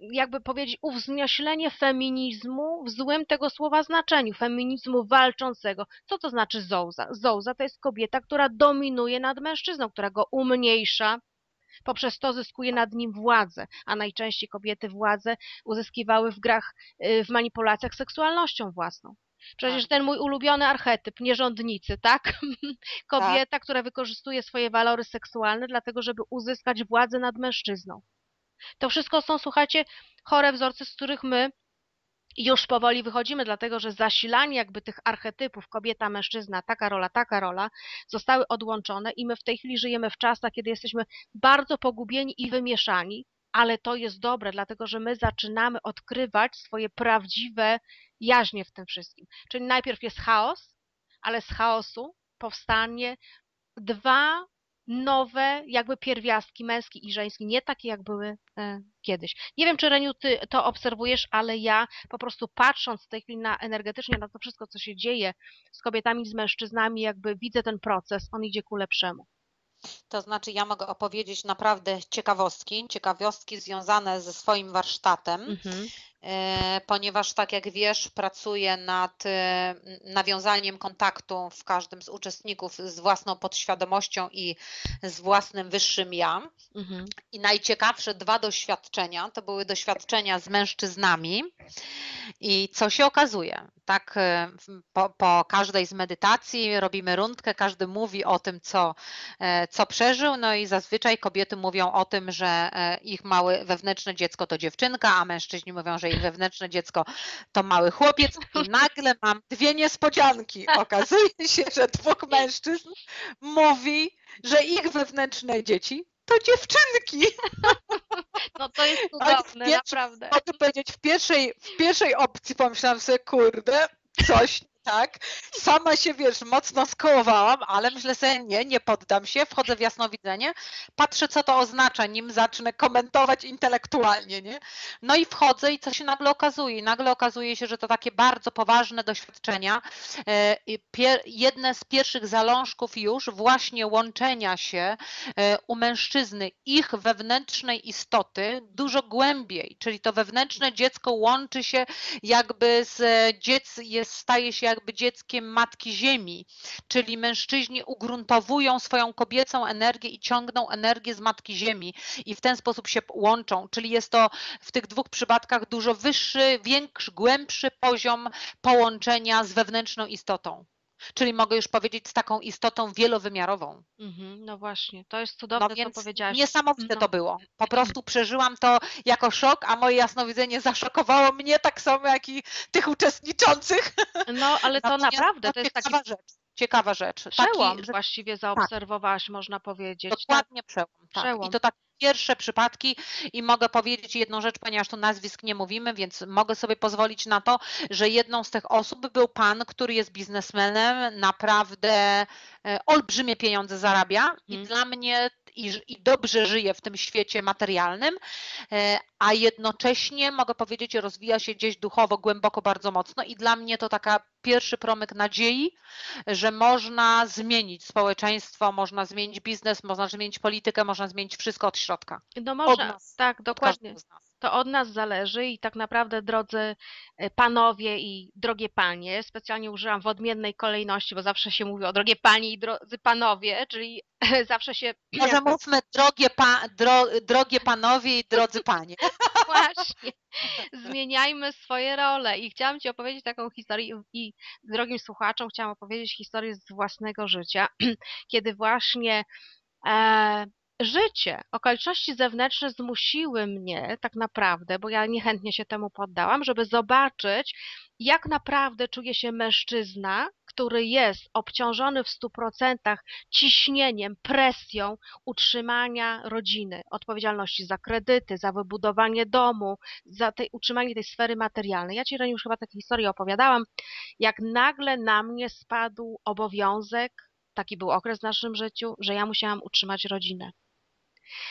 jakby powiedzieć uwznioślenie feminizmu w złym tego słowa znaczeniu, feminizmu walczącego. Co to znaczy zołza? Zołza to jest kobieta, która dominuje nad mężczyzną, która go umniejsza, poprzez to zyskuje nad nim władzę, a najczęściej kobiety władzę uzyskiwały w grach, y, w manipulacjach seksualnością własną. Przecież tak. ten mój ulubiony archetyp, nierządnicy, tak? Kobieta, tak. która wykorzystuje swoje walory seksualne dlatego, żeby uzyskać władzę nad mężczyzną. To wszystko są, słuchajcie, chore wzorce, z których my już powoli wychodzimy, dlatego że zasilanie jakby tych archetypów kobieta, mężczyzna, taka rola, taka rola zostały odłączone i my w tej chwili żyjemy w czasach, kiedy jesteśmy bardzo pogubieni i wymieszani, ale to jest dobre, dlatego że my zaczynamy odkrywać swoje prawdziwe jaźnie w tym wszystkim. Czyli najpierw jest chaos, ale z chaosu powstanie dwa nowe jakby pierwiastki, męski i żeński, nie takie jak były e, kiedyś. Nie wiem, czy Reniu, ty to obserwujesz, ale ja po prostu patrząc w tej chwili na energetycznie na to wszystko, co się dzieje z kobietami, z mężczyznami, jakby widzę ten proces, on idzie ku lepszemu. To znaczy, ja mogę opowiedzieć naprawdę ciekawostki, ciekawostki związane ze swoim warsztatem. Mhm. E, ponieważ tak jak wiesz, pracuję nad e, nawiązaniem kontaktu w każdym z uczestników z własną podświadomością i z własnym wyższym ja. Mhm. I najciekawsze dwa doświadczenia to były doświadczenia z mężczyznami. I co się okazuje? Tak, e, po, po każdej z medytacji robimy rundkę, każdy mówi o tym, co, co przeżył, no i zazwyczaj kobiety mówią o tym, że ich małe wewnętrzne dziecko to dziewczynka, a mężczyźni mówią, że ich wewnętrzne dziecko to mały chłopiec i nagle mam dwie niespodzianki. Okazuje się, że dwóch mężczyzn mówi, że ich wewnętrzne dzieci to dziewczynki. No to jest cudowne, naprawdę. Mogę powiedzieć, w pierwszej, w pierwszej opcji pomyślałam sobie, kurde, coś tak. Sama się, wiesz, mocno skołowałam, ale myślę sobie, nie, nie poddam się, wchodzę w jasnowidzenie, patrzę, co to oznacza, nim zacznę komentować intelektualnie, nie? No i wchodzę i co się nagle okazuje? Nagle okazuje się, że to takie bardzo poważne doświadczenia, e, jedne z pierwszych zalążków już właśnie łączenia się e, u mężczyzny, ich wewnętrznej istoty dużo głębiej, czyli to wewnętrzne dziecko łączy się jakby z dzieckiem, jest, staje się jakby dzieckiem matki ziemi, czyli mężczyźni ugruntowują swoją kobiecą energię i ciągną energię z matki ziemi i w ten sposób się łączą, czyli jest to w tych dwóch przypadkach dużo wyższy, większy, głębszy poziom połączenia z wewnętrzną istotą. Czyli mogę już powiedzieć z taką istotą wielowymiarową. Mhm, no właśnie, to jest cudowne, no co powiedziałaś. Niesamowite no. to było. Po prostu przeżyłam to jako szok, a moje jasnowidzenie zaszokowało mnie tak samo, jak i tych uczestniczących. No, ale to naprawdę, to jest taki... rzecz. Ciekawa rzecz. Przełom Taki, właściwie tak. zaobserwowałaś, tak. można powiedzieć. Dokładnie tak. przełom. Tak. przełom. I to tak pierwsze przypadki i mogę powiedzieć jedną rzecz, ponieważ tu nazwisk nie mówimy, więc mogę sobie pozwolić na to, że jedną z tych osób był pan, który jest biznesmenem, naprawdę e, olbrzymie pieniądze zarabia i mhm. dla mnie i, i dobrze żyje w tym świecie materialnym, e, a jednocześnie mogę powiedzieć, rozwija się gdzieś duchowo, głęboko, bardzo mocno i dla mnie to taka pierwszy promyk nadziei, że można zmienić społeczeństwo, można zmienić biznes, można zmienić politykę, można zmienić wszystko od środka. No można, tak, dokładnie. To od nas zależy i tak naprawdę, drodzy e, panowie i drogie panie, specjalnie użyłam w odmiennej kolejności, bo zawsze się mówi o drogie panie i drodzy panowie, czyli zawsze się... Może mówmy drogie, pa, dro, drogie panowie i drodzy panie. Właśnie. Zmieniajmy swoje role i chciałam Ci opowiedzieć taką historię i drogim słuchaczom chciałam opowiedzieć historię z własnego życia, kiedy właśnie e, życie, okoliczności zewnętrzne zmusiły mnie tak naprawdę, bo ja niechętnie się temu poddałam, żeby zobaczyć, jak naprawdę czuje się mężczyzna, który jest obciążony w stu procentach ciśnieniem, presją utrzymania rodziny, odpowiedzialności za kredyty, za wybudowanie domu, za tej, utrzymanie tej sfery materialnej. Ja Ci już chyba taką historię opowiadałam, jak nagle na mnie spadł obowiązek, taki był okres w naszym życiu, że ja musiałam utrzymać rodzinę.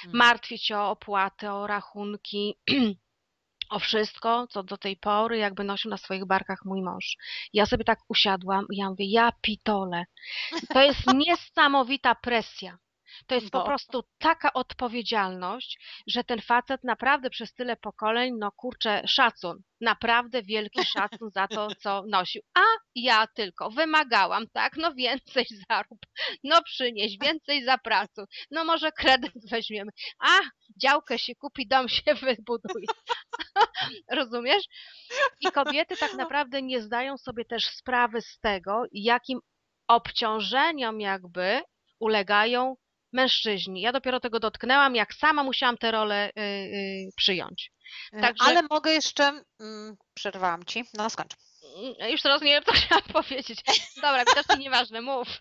Mhm. martwić się o opłaty, o rachunki, o wszystko, co do tej pory jakby nosił na swoich barkach mój mąż. Ja sobie tak usiadłam i ja mówię, ja pitole. To jest niesamowita presja. To jest po prostu taka odpowiedzialność, że ten facet naprawdę przez tyle pokoleń, no kurczę, szacun, naprawdę wielki szacun za to, co nosił. A ja tylko wymagałam, tak, no więcej zarób, no przynieś, więcej za pracę, no może kredyt weźmiemy, a działkę się kupi, dom się wybuduje. Rozumiesz? I kobiety tak naprawdę nie zdają sobie też sprawy z tego, jakim obciążeniom jakby ulegają mężczyźni. Ja dopiero tego dotknęłam, jak sama musiałam tę rolę y, y, przyjąć. E, Także... Ale mogę jeszcze, mm, przerwałam Ci, no skończ. Mm, już teraz nie wiem, co chciałam powiedzieć. Dobra, widocznie nieważne, mów.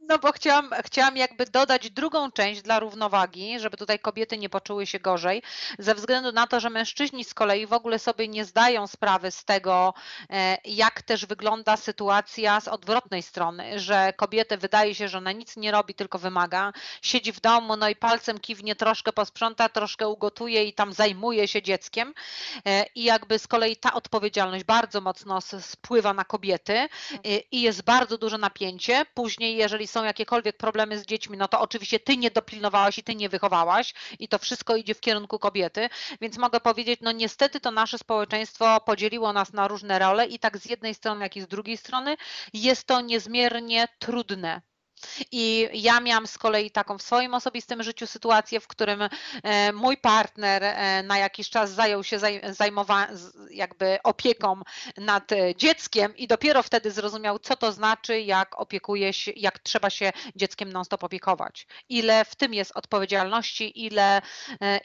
No bo chciałam, chciałam jakby dodać drugą część dla równowagi, żeby tutaj kobiety nie poczuły się gorzej, ze względu na to, że mężczyźni z kolei w ogóle sobie nie zdają sprawy z tego, e, jak też wygląda sytuacja z odwrotnej strony, że kobietę wydaje się, że ona nic nie robi, tylko wymaga, siedzi w domu, no i palcem kiwnie, troszkę posprząta, troszkę ugotuje i tam zajmuje się dzieckiem e, i jakby z kolei ta odpowiedzialność bardzo mocno spływa na kobiety tak. i jest bardzo duże napięcie, później, jeżeli są jakiekolwiek problemy z dziećmi, no to oczywiście ty nie dopilnowałaś i ty nie wychowałaś i to wszystko idzie w kierunku kobiety, więc mogę powiedzieć, no niestety to nasze społeczeństwo podzieliło nas na różne role i tak z jednej strony, jak i z drugiej strony. Jest to niezmiernie trudne i ja miałam z kolei taką w swoim osobistym życiu sytuację, w którym e, mój partner e, na jakiś czas zajął się zajmowa- jakby opieką nad e, dzieckiem i dopiero wtedy zrozumiał, co to znaczy, jak opiekuje się, jak trzeba się dzieckiem non-stop opiekować. Ile w tym jest odpowiedzialności, ile,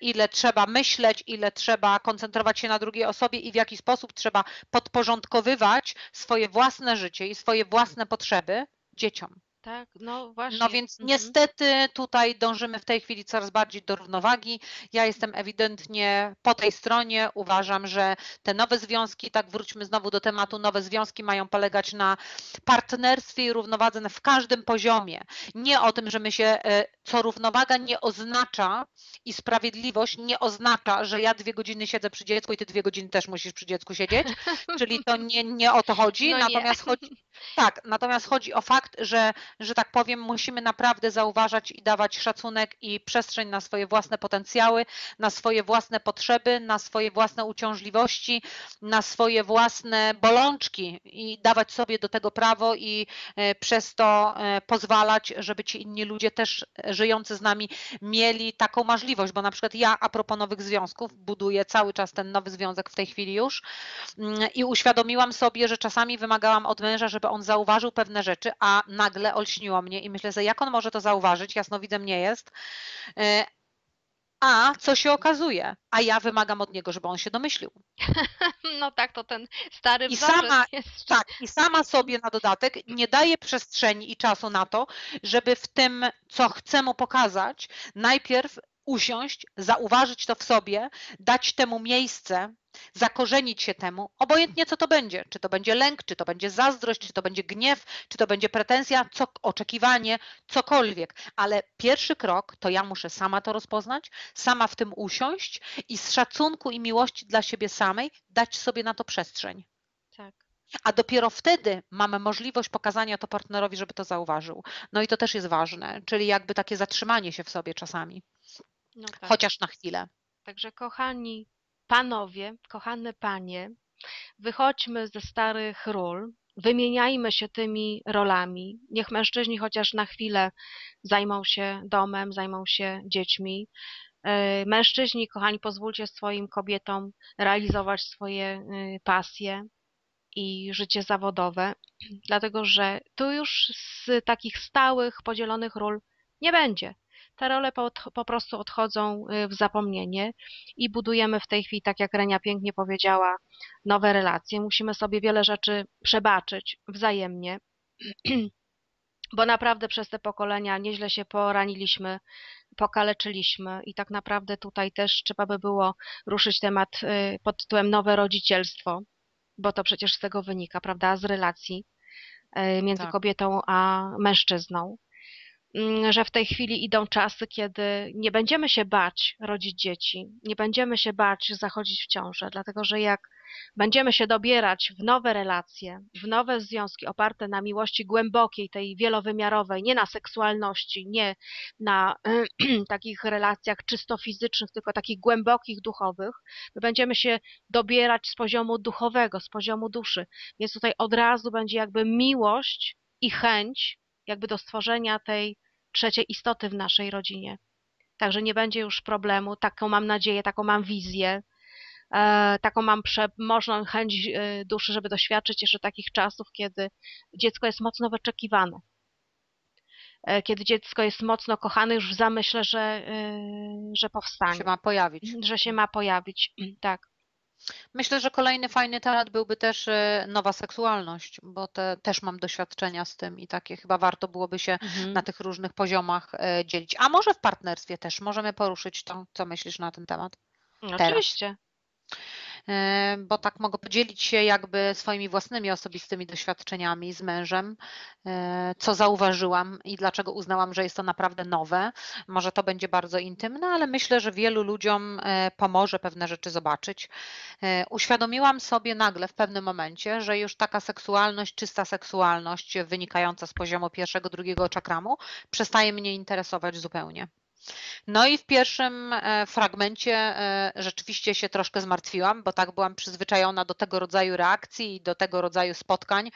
ile trzeba myśleć, ile trzeba koncentrować się na drugiej osobie i w jaki sposób trzeba podporządkowywać swoje własne życie i swoje własne potrzeby dzieciom. Tak, no właśnie. No więc Mhm. niestety tutaj dążymy w tej chwili coraz bardziej do równowagi. Ja jestem ewidentnie po tej stronie. Uważam, że te nowe związki, tak wróćmy znowu do tematu, nowe związki mają polegać na partnerstwie i równowadze w każdym poziomie. Nie o tym, że my się, e, co równowaga nie oznacza i sprawiedliwość nie oznacza, że ja dwie godziny siedzę przy dziecku i ty dwie godziny też musisz przy dziecku siedzieć, czyli to nie, nie o to chodzi. No nie. natomiast chodzi, tak, natomiast chodzi o fakt, że że tak powiem, musimy naprawdę zauważać i dawać szacunek i przestrzeń na swoje własne potencjały, na swoje własne potrzeby, na swoje własne uciążliwości, na swoje własne bolączki i dawać sobie do tego prawo i e, przez to e, pozwalać, żeby ci inni ludzie też żyjący z nami mieli taką możliwość, bo na przykład ja a propos nowych związków buduję cały czas ten nowy związek w tej chwili już mm, i uświadomiłam sobie, że czasami wymagałam od męża, żeby on zauważył pewne rzeczy, a nagle olśniło mnie i myślę, że jak on może to zauważyć, jasnowidzem nie jest, e, a co się okazuje? A ja wymagam od niego, żeby on się domyślił. No tak, to ten stary I sama, jest. tak, i sama sobie na dodatek nie daje przestrzeni i czasu na to, żeby w tym, co chcę mu pokazać, najpierw usiąść, zauważyć to w sobie, dać temu miejsce, zakorzenić się temu, obojętnie co to będzie, czy to będzie lęk, czy to będzie zazdrość, czy to będzie gniew, czy to będzie pretensja, co, oczekiwanie, cokolwiek, ale pierwszy krok to ja muszę sama to rozpoznać, sama w tym usiąść i z szacunku i miłości dla siebie samej dać sobie na to przestrzeń. Tak. A dopiero wtedy mamy możliwość pokazania to partnerowi, żeby to zauważył. No i to też jest ważne, czyli jakby takie zatrzymanie się w sobie czasami, No tak. chociaż na chwilę. Także kochani panowie, kochane panie, wychodźmy ze starych ról, wymieniajmy się tymi rolami. Niech mężczyźni chociaż na chwilę zajmą się domem, zajmą się dziećmi. E, Mężczyźni, kochani, pozwólcie swoim kobietom realizować swoje y, pasje i życie zawodowe, dlatego że tu już z takich stałych, podzielonych ról nie będzie te role po, po prostu odchodzą y, w zapomnienie i budujemy w tej chwili, tak jak Renia pięknie powiedziała, nowe relacje. Musimy sobie wiele rzeczy przebaczyć wzajemnie, bo naprawdę przez te pokolenia nieźle się poraniliśmy, pokaleczyliśmy i tak naprawdę tutaj też trzeba by było ruszyć temat y, pod tytułem nowe rodzicielstwo, bo to przecież z tego wynika, prawda, z relacji y, między Tak. kobietą a mężczyzną. Mm, że w tej chwili idą czasy, kiedy nie będziemy się bać rodzić dzieci, nie będziemy się bać zachodzić w ciążę, dlatego że jak będziemy się dobierać w nowe relacje, w nowe związki oparte na miłości głębokiej, tej wielowymiarowej, nie na seksualności, nie na takich relacjach czysto fizycznych, tylko takich głębokich, duchowych, my będziemy się dobierać z poziomu duchowego, z poziomu duszy. Więc tutaj od razu będzie jakby miłość i chęć jakby do stworzenia tej trzeciej istoty w naszej rodzinie. Także nie będzie już problemu, taką mam nadzieję, taką mam wizję, e, taką mam przemożną chęć e, duszy, żeby doświadczyć jeszcze takich czasów, kiedy dziecko jest mocno wyczekiwane. E, kiedy dziecko jest mocno kochane już w zamyśle, że, że powstanie, Się ma pojawić. że się ma pojawić. Tak. Myślę, że kolejny fajny temat byłby też e, nowa seksualność, bo te, też mam doświadczenia z tym i takie chyba warto byłoby się Mhm. na tych różnych poziomach e, dzielić. A może w partnerstwie też możemy poruszyć to, co myślisz na ten temat? Oczywiście. E, bo tak mogę podzielić się jakby swoimi własnymi osobistymi doświadczeniami z mężem, e, co zauważyłam i dlaczego uznałam, że jest to naprawdę nowe. Może to będzie bardzo intymne, ale myślę, że wielu ludziom pomoże pewne rzeczy zobaczyć. Uświadomiłam sobie nagle w pewnym momencie, że już taka seksualność, czysta seksualność wynikająca z poziomu pierwszego, drugiego czakramu przestaje mnie interesować zupełnie. No i w pierwszym e, fragmencie e, rzeczywiście się troszkę zmartwiłam, bo tak byłam przyzwyczajona do tego rodzaju reakcji i do tego rodzaju spotkań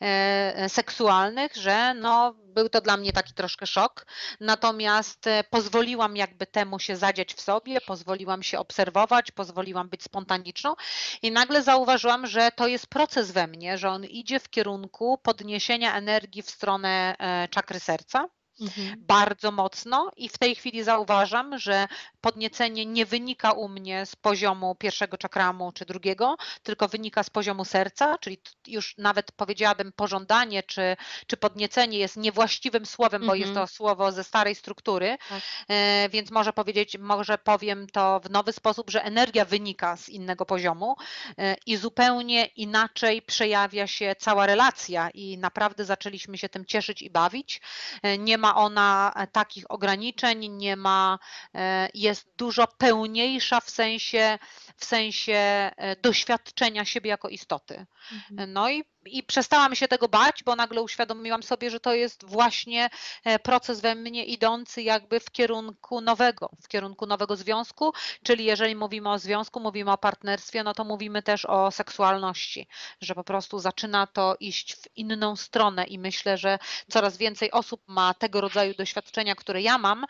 e, seksualnych, że no, był to dla mnie taki troszkę szok. Natomiast pozwoliłam jakby temu się zadziać w sobie, pozwoliłam się obserwować, pozwoliłam być spontaniczną i nagle zauważyłam, że to jest proces we mnie, że on idzie w kierunku podniesienia energii w stronę czakry serca Mhm. bardzo mocno i w tej chwili zauważam, że podniecenie nie wynika u mnie z poziomu pierwszego czakramu czy drugiego, tylko wynika z poziomu serca, czyli już nawet powiedziałabym pożądanie czy, czy podniecenie jest niewłaściwym słowem, mhm. bo jest mhm. to słowo ze starej struktury, tak. E, więc może powiedzieć, może powiem to w nowy sposób, że energia wynika z innego poziomu e, i zupełnie inaczej przejawia się cała relacja i naprawdę zaczęliśmy się tym cieszyć i bawić. E, nie ma ma ona takich ograniczeń, nie ma, e, jest dużo pełniejsza w sensie, w sensie e, doświadczenia siebie jako istoty. Mhm. No i i przestałam się tego bać, bo nagle uświadomiłam sobie, że to jest właśnie e, proces we mnie idący jakby w kierunku nowego, w kierunku nowego związku, czyli jeżeli mówimy o związku, mówimy o partnerstwie, no to mówimy też o seksualności, że po prostu zaczyna to iść w inną stronę i myślę, że coraz więcej osób ma tego rodzaju doświadczenia, które ja mam.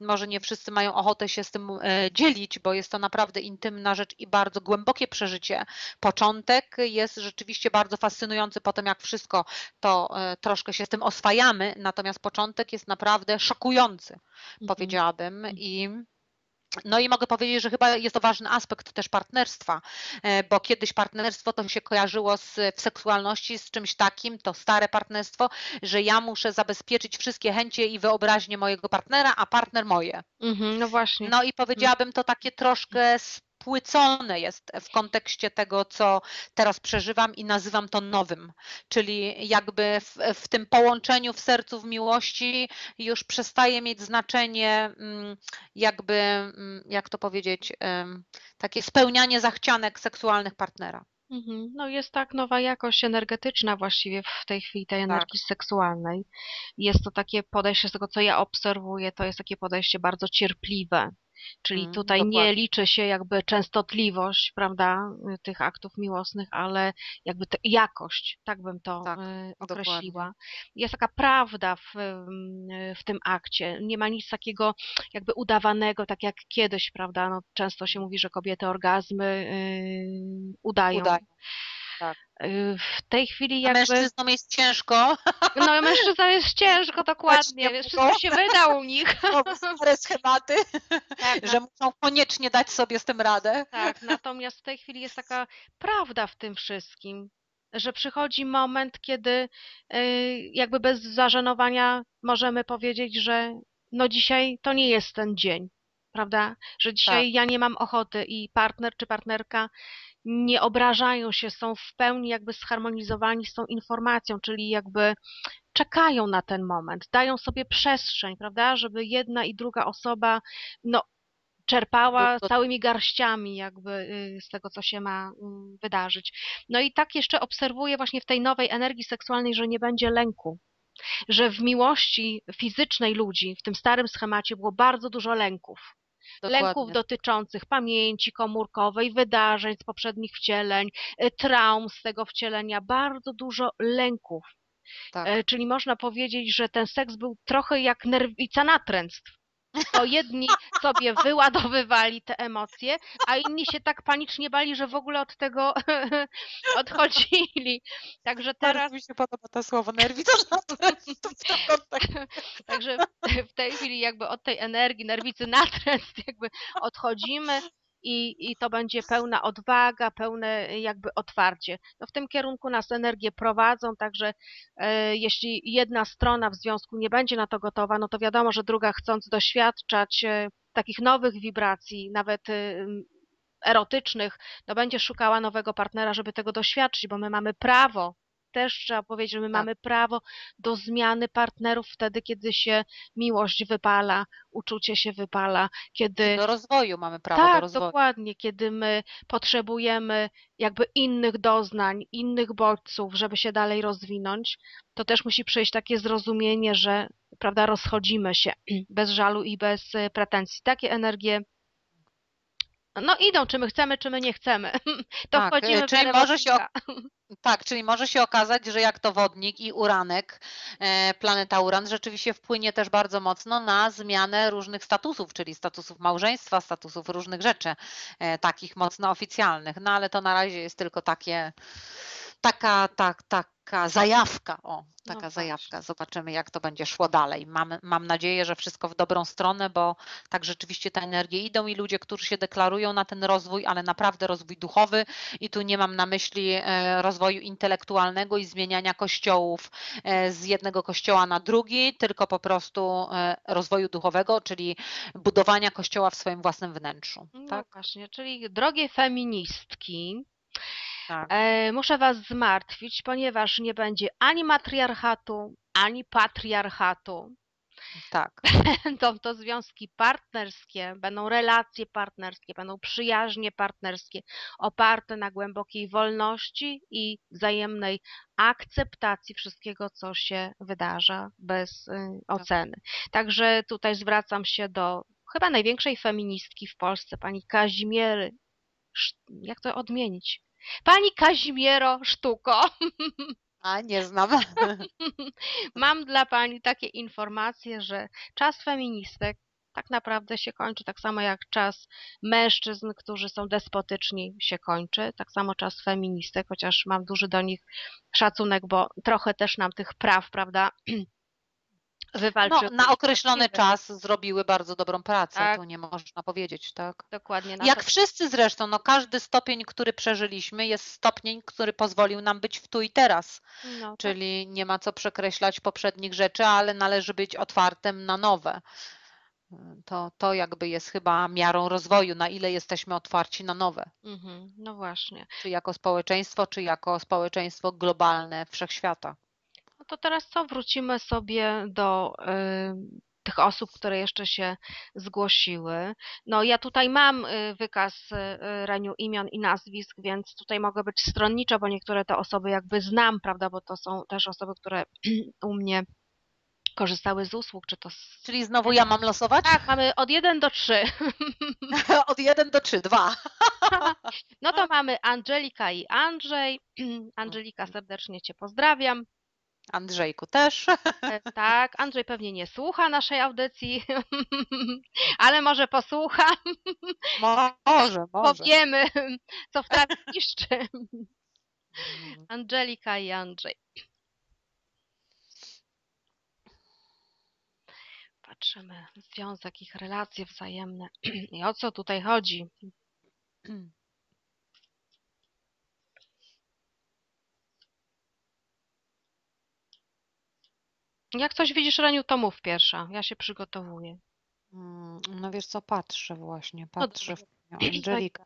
Może nie wszyscy mają ochotę się z tym e, dzielić, bo jest to naprawdę intymna rzecz i bardzo głębokie przeżycie. Początek jest rzeczywiście bardzo fascynujący potem, jak wszystko to e, troszkę się z tym oswajamy, natomiast początek jest naprawdę szokujący, mhm. powiedziałabym. I no i mogę powiedzieć, że chyba jest to ważny aspekt też partnerstwa, e, bo kiedyś partnerstwo to się kojarzyło z, w seksualności z czymś takim, to stare partnerstwo, że ja muszę zabezpieczyć wszystkie chęcie i wyobraźnie mojego partnera, a partner moje. Mhm, no właśnie. No i powiedziałabym to takie troszkę spłycone jest w kontekście tego, co teraz przeżywam i nazywam to nowym. Czyli jakby w, w tym połączeniu w sercu, w miłości już przestaje mieć znaczenie mm, jakby, mm, jak to powiedzieć, takie spełnianie zachcianek seksualnych partnera. Mhm. No jest tak nowa jakość energetyczna właściwie w tej chwili tej tak. energii tak. seksualnej. Jest to takie podejście z tego, co ja obserwuję, to jest takie podejście bardzo cierpliwe. Czyli mm, tutaj dokładnie. nie liczy się jakby częstotliwość, prawda, tych aktów miłosnych, ale jakby jakość, tak bym to tak, y, określiła. Dokładnie. Jest taka prawda w, w tym akcie. Nie ma nic takiego jakby udawanego, tak jak kiedyś, prawda, no, często się mówi, że kobiety orgazmy yy, udają. udają. Tak. Y, w tej chwili jakby... Mężczyznom jest ciężko. No mężczyznom jest ciężko, dokładnie. Wszystko się wyda u nich. Stare schematy, tak, że muszą koniecznie dać sobie z tym radę. Tak, natomiast w tej chwili jest taka prawda w tym wszystkim, że przychodzi moment, kiedy y, jakby bez zażenowania możemy powiedzieć, że no dzisiaj to nie jest ten dzień, prawda? Że dzisiaj tak. ja nie mam ochoty i partner czy partnerka nie obrażają się, są w pełni jakby zharmonizowani z tą informacją, czyli jakby czekają na ten moment, dają sobie przestrzeń, prawda, żeby jedna i druga osoba no, czerpała całymi garściami jakby y, z tego, co się ma y, wydarzyć. No i tak jeszcze obserwuję właśnie w tej nowej energii seksualnej, że nie będzie lęku, że w miłości fizycznej ludzi, w tym starym schemacie było bardzo dużo lęków. Dokładnie. lęków dotyczących pamięci komórkowej, wydarzeń z poprzednich wcieleń, y, traum z tego wcielenia, bardzo dużo lęków. Tak. E, czyli można powiedzieć, że ten seks był trochę jak nerwica natręctw to jedni sobie wyładowywali te emocje, a inni się tak panicznie bali, że w ogóle od tego odchodzili. Także teraz... Mi się podoba to słowo nerwica. Także w tej chwili jakby od tej energii, nerwicy natręst jakby odchodzimy i, i to będzie pełna odwaga, pełne jakby otwarcie. No w tym kierunku nas energie prowadzą, także e, jeśli jedna strona w związku nie będzie na to gotowa, no to wiadomo, że druga chcąc doświadczać e, takich nowych wibracji, nawet e, erotycznych, no będzie szukała nowego partnera, żeby tego doświadczyć, bo my mamy prawo też trzeba powiedzieć, że my Tak. mamy prawo do zmiany partnerów wtedy, kiedy się miłość wypala, uczucie się wypala, kiedy Do rozwoju mamy prawo do tak, rozwoju. dokładnie, kiedy my potrzebujemy jakby innych doznań, innych bodźców, żeby się dalej rozwinąć, to też musi przyjść takie zrozumienie, że prawda, rozchodzimy się bez żalu i bez e, pretensji. Takie energie no idą, czy my chcemy, czy my nie chcemy. To Tak, wchodzimy e, w czyli erę może się. Tak, czyli może się okazać, że jak to wodnik i uranek, e, planeta Uran rzeczywiście wpłynie też bardzo mocno na zmianę różnych statusów, czyli statusów małżeństwa, statusów różnych rzeczy, e, takich mocno oficjalnych. No ale to na razie jest tylko takie, taka, tak, taka zajawka, o, taka No zajawka. Zobaczymy, jak to będzie szło dalej. Mam, mam nadzieję, że wszystko w dobrą stronę, bo tak rzeczywiście te energie idą i ludzie, którzy się deklarują na ten rozwój, ale naprawdę rozwój duchowy, i tu nie mam na myśli e, rozwoju intelektualnego i zmieniania kościołów e, z jednego kościoła na drugi, tylko po prostu e, rozwoju duchowego, czyli budowania kościoła w swoim własnym wnętrzu. No Tak? właśnie, czyli drogie feministki, Tak. e, muszę Was zmartwić, ponieważ nie będzie ani matriarchatu, ani patriarchatu. tak. Będą to związki partnerskie, będą relacje partnerskie, będą przyjaźnie partnerskie, oparte na głębokiej wolności i wzajemnej akceptacji wszystkiego, co się wydarza bez y, oceny. Także tutaj zwracam się do chyba największej feministki w Polsce, pani Kazimiery. Jak to odmienić? Pani Kazimiero Sztuko. A nie znam. Mam dla Pani takie informacje, że czas feministek tak naprawdę się kończy, tak samo jak czas mężczyzn, którzy są despotyczni, się kończy, tak samo czas feministek, chociaż mam duży do nich szacunek, bo trochę też nam tych praw, prawda, No, wywalczyły. na określony czas zrobiły bardzo dobrą pracę, Tak. to nie można powiedzieć, tak? Dokładnie. Jak nasze- wszyscy zresztą, no każdy stopień, który przeżyliśmy, jest stopniem, który pozwolił nam być w tu i teraz. no, tak. Czyli nie ma co przekreślać poprzednich rzeczy, ale należy być otwartym na nowe. To, to jakby jest chyba miarą rozwoju, na ile jesteśmy otwarci na nowe, Mhm, no właśnie. czy jako społeczeństwo, czy jako społeczeństwo globalne wszechświata. To teraz co? Wrócimy sobie do y, tych osób, które jeszcze się zgłosiły. No ja tutaj mam y, wykaz y, Reniu imion i nazwisk, więc tutaj mogę być stronnicza, bo niektóre te osoby jakby znam, prawda, bo to są też osoby, które u mnie korzystały z usług, czy to z... Czyli znowu ja mam losować? Tak, mamy od 1 do 3. Od 1 do 3, 2. No to mamy Angelika i Andrzej. Angelika, serdecznie Cię pozdrawiam. Andrzejku też. E, Tak, Andrzej pewnie nie słucha naszej audycji, ale może posłucha, Może, może. powiemy, co w niszczy. Mm. Angelika i Andrzej. Patrzymy, związek, ich relacje wzajemne. I o co tutaj chodzi? Jak coś widzisz, Reniu, to mów pierwsza. Ja się przygotowuję. Mm, No wiesz co, patrzę właśnie, No patrzę w panią Angelikę.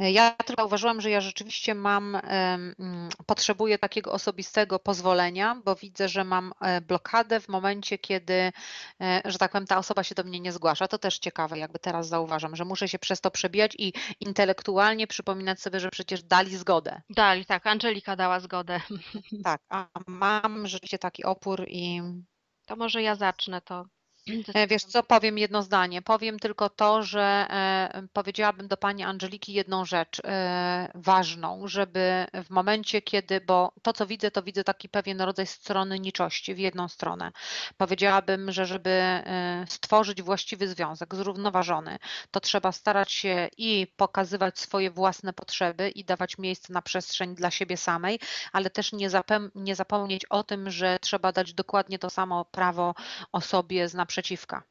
E, Ja tylko zauważyłam, że ja rzeczywiście mam, mm, potrzebuję takiego osobistego pozwolenia, bo widzę, że mam e, blokadę w momencie, kiedy, e, że tak powiem, ta osoba się do mnie nie zgłasza. To też ciekawe, jakby teraz zauważam, że muszę się przez to przebijać i intelektualnie przypominać sobie, że przecież dali zgodę. Dali, tak, Angelika dała zgodę. Tak, a mam rzeczywiście taki opór i To może ja zacznę to. E, Wiesz co, powiem jedno zdanie. Powiem tylko to, że e, powiedziałabym do pani Angeliki jedną rzecz e, ważną, żeby w momencie, kiedy, bo to co widzę, to widzę taki pewien rodzaj stronniczości w jedną stronę. Powiedziałabym, że żeby stworzyć właściwy związek, zrównoważony, to trzeba starać się i pokazywać swoje własne potrzeby i dawać miejsce na przestrzeń dla siebie samej, ale też nie, zapomnieć o tym, że trzeba dać dokładnie to samo prawo osobie z naprzeciwka.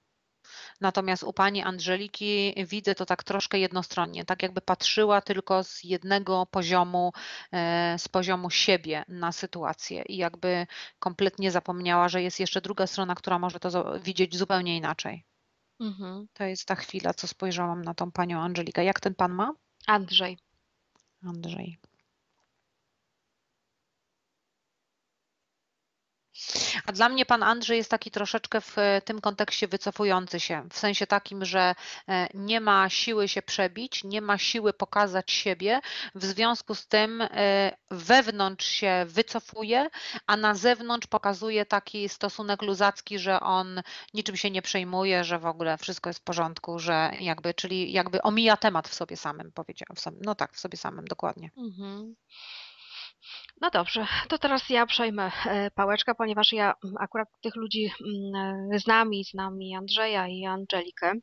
Natomiast u pani Angeliki widzę to tak troszkę jednostronnie, tak jakby patrzyła tylko z jednego poziomu, e, z poziomu siebie na sytuację i jakby kompletnie zapomniała, że jest jeszcze druga strona, która może to widzieć zupełnie inaczej. Mhm. To jest ta chwila, co spojrzałam na tą panią Angelikę. Jak ten pan ma? Andrzej. Andrzej. A dla mnie pan Andrzej jest taki troszeczkę w e, tym kontekście wycofujący się, w sensie takim, że e, nie ma siły się przebić, nie ma siły pokazać siebie, w związku z tym e, wewnątrz się wycofuje, a na zewnątrz pokazuje taki stosunek luzacki, że on niczym się nie przejmuje, że w ogóle wszystko jest w porządku, że jakby, czyli jakby omija temat w sobie samym, powiedziałam. No tak, w sobie samym, dokładnie. Mhm. No dobrze, to teraz ja przejmę e, pałeczkę, ponieważ ja mm, akurat tych ludzi mm, e, znam i znam i Andrzeja i Angelikę.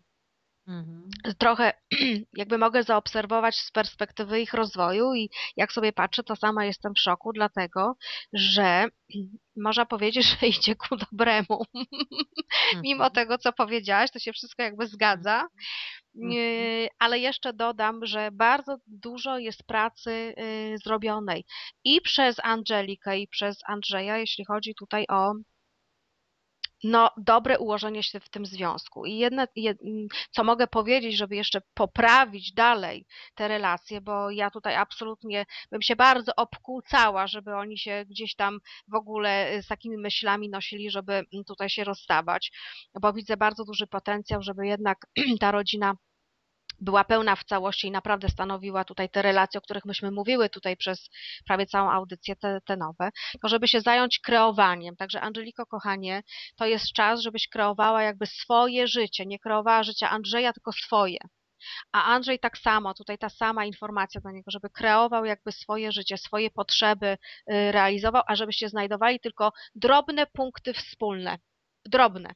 Mhm. Trochę jakby mogę zaobserwować z perspektywy ich rozwoju i jak sobie patrzę, to sama jestem w szoku, dlatego że można powiedzieć, że idzie ku dobremu. Mimo mhm. tego, co powiedziałaś, to się wszystko jakby zgadza. Mhm. Ale jeszcze dodam, że bardzo dużo jest pracy y, zrobionej i przez Angelikę, i przez Andrzeja, jeśli chodzi tutaj o no, dobre ułożenie się w tym związku. I jedne, co mogę powiedzieć, żeby jeszcze poprawić dalej te relacje, bo ja tutaj absolutnie bym się bardzo obkłócała, żeby oni się gdzieś tam w ogóle z takimi myślami nosili, żeby tutaj się rozstawać, bo widzę bardzo duży potencjał, żeby jednak ta rodzina była pełna w całości i naprawdę stanowiła tutaj te relacje, o których myśmy mówiły tutaj przez prawie całą audycję, te, te nowe, to żeby się zająć kreowaniem. Także Angeliko, kochanie, to jest czas, żebyś kreowała jakby swoje życie, nie kreowała życia Andrzeja, tylko swoje. A Andrzej tak samo, tutaj ta sama informacja do niego, żeby kreował jakby swoje życie, swoje potrzeby y, realizował, a żebyście znajdowali tylko drobne punkty wspólne. Drobne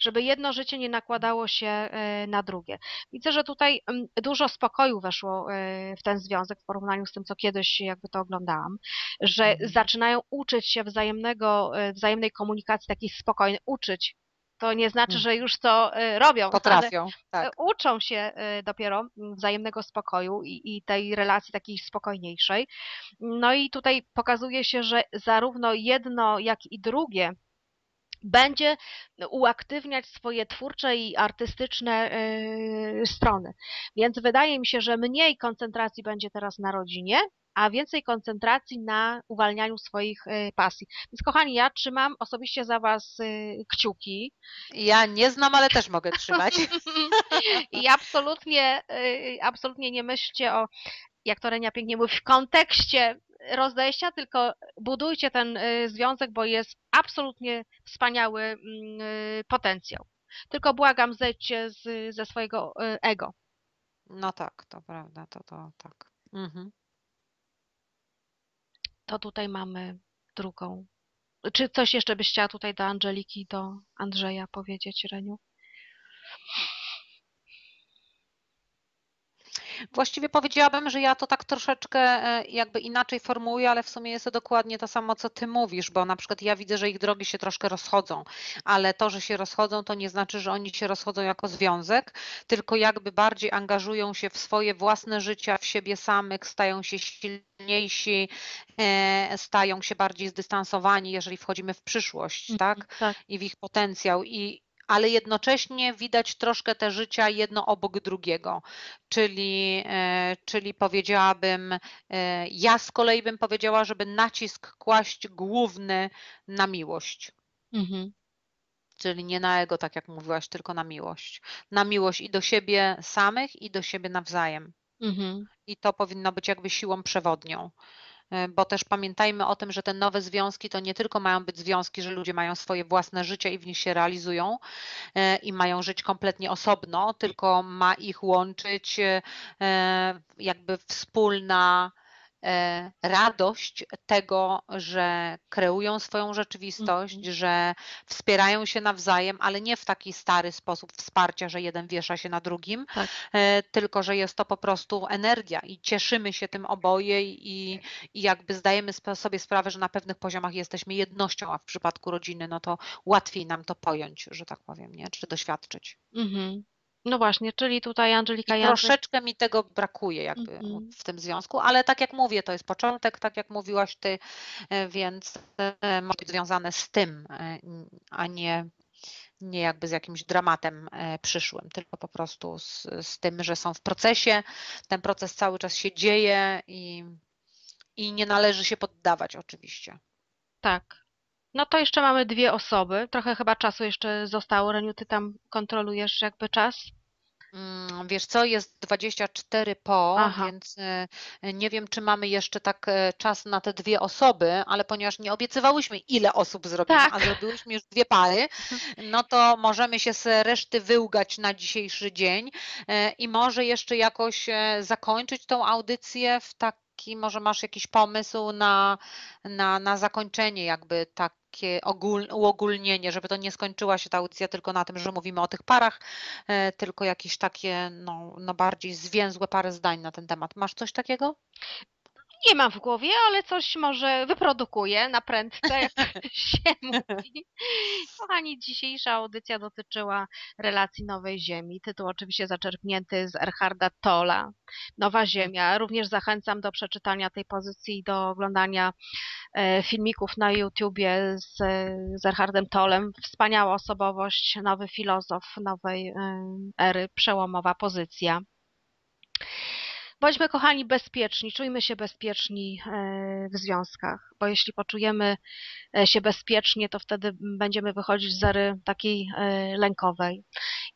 żeby jedno życie nie nakładało się e, na drugie. Widzę, że tutaj mm, dużo spokoju weszło e, w ten związek w porównaniu z tym, co kiedyś jakby to oglądałam, że mhm. zaczynają uczyć się wzajemnego, e, wzajemnej komunikacji takiej spokojnej, uczyć to nie znaczy, mm. że już to robią. Potrafią, tak. Uczą się dopiero wzajemnego spokoju i, i, tej relacji takiej spokojniejszej. No i tutaj pokazuje się, że zarówno jedno, jak i drugie będzie uaktywniać swoje twórcze i artystyczne y, strony. Więc wydaje mi się, że mniej koncentracji będzie teraz na rodzinie, a więcej koncentracji na uwalnianiu swoich y, pasji. Więc kochani, ja trzymam osobiście za Was y, kciuki. Ja nie znam, ale też mogę trzymać. I absolutnie, absolutnie nie myślcie o, jak to Renia pięknie mówi, w kontekście rozdejścia, tylko budujcie ten y, związek, bo jest absolutnie wspaniały mm, y, potencjał. Tylko błagam, zejdźcie z, ze swojego y, ego. No tak, to prawda, to, to tak. Mhm. To tutaj mamy drugą. Czy coś jeszcze byś chciała tutaj do Angeliki, do Andrzeja powiedzieć, Reniu? Właściwie powiedziałabym, że ja to tak troszeczkę e, jakby inaczej formułuję, ale w sumie jest to dokładnie to samo, co ty mówisz, bo na przykład ja widzę, że ich drogi się troszkę rozchodzą, ale to, że się rozchodzą, to nie znaczy, że oni się rozchodzą jako związek, tylko jakby bardziej angażują się w swoje własne życia, w siebie samych, stają się silniejsi, e, stają się bardziej zdystansowani, jeżeli wchodzimy w przyszłość, mhm, tak? tak? I w ich potencjał. I, ale jednocześnie widać troszkę te życia jedno obok drugiego. Czyli, e, czyli powiedziałabym, e, ja z kolei bym powiedziała, żeby nacisk kłaść główny na miłość. Mhm. Czyli nie na ego, tak jak mówiłaś, tylko na miłość. Na miłość i do siebie samych, i do siebie nawzajem. Mhm. I to powinno być jakby siłą przewodnią. E, bo też pamiętajmy o tym, że te nowe związki to nie tylko mają być związki, że ludzie mają swoje własne życie i w nich się realizują e, i mają żyć kompletnie osobno, tylko ma ich łączyć e, jakby wspólna radość tego, że kreują swoją rzeczywistość, mm. że wspierają się nawzajem, ale nie w taki stary sposób wsparcia, że jeden wiesza się na drugim, tak. E, tylko że jest to po prostu energia i cieszymy się tym oboje i, i jakby zdajemy sobie sprawę, że na pewnych poziomach jesteśmy jednością, a w przypadku rodziny, no to łatwiej nam to pojąć, że tak powiem, nie? czy doświadczyć. Mm-hmm. No właśnie, czyli tutaj Angelika Jędrzej... Troszeczkę mi tego brakuje jakby mm-hmm. w tym związku, ale tak jak mówię, to jest początek, tak jak mówiłaś ty, e, więc może być związane z tym, e, a nie nie jakby z jakimś dramatem e, przyszłym, tylko po prostu z, z tym, że są w procesie, ten proces cały czas się dzieje i, i nie należy się poddawać oczywiście. Tak. No to jeszcze mamy dwie osoby. Trochę chyba czasu jeszcze zostało. Reniu, ty tam kontrolujesz jakby czas? Mm, wiesz co, jest 24 po, Aha. więc e, nie wiem, czy mamy jeszcze tak e, czas na te dwie osoby, ale ponieważ nie obiecywałyśmy, ile osób zrobimy, a Tak. zrobiłyśmy już dwie pary, no to możemy się z reszty wyłgać na dzisiejszy dzień e, i może jeszcze jakoś zakończyć tą audycję w taki, może masz jakiś pomysł na, na, na zakończenie jakby tak takie ogól, uogólnienie, żeby to nie skończyła się ta audycja tylko na tym, że mówimy o tych parach, e, tylko jakieś takie no, no bardziej zwięzłe parę zdań na ten temat. Masz coś takiego? Nie mam w głowie, ale coś może wyprodukuję na prędce, jak się mówi. Kochani, dzisiejsza audycja dotyczyła relacji Nowej Ziemi. Tytuł oczywiście zaczerpnięty z Erharda Tolla. Nowa Ziemia. Również zachęcam do przeczytania tej pozycji i do oglądania e, filmików na YouTubie z, z Erhardem Tollem. Wspaniała osobowość, nowy filozof nowej e, ery, przełomowa pozycja. Bądźmy, kochani, bezpieczni, czujmy się bezpieczni e, w związkach, bo jeśli poczujemy e, się bezpiecznie, to wtedy będziemy wychodzić z zery takiej e, lękowej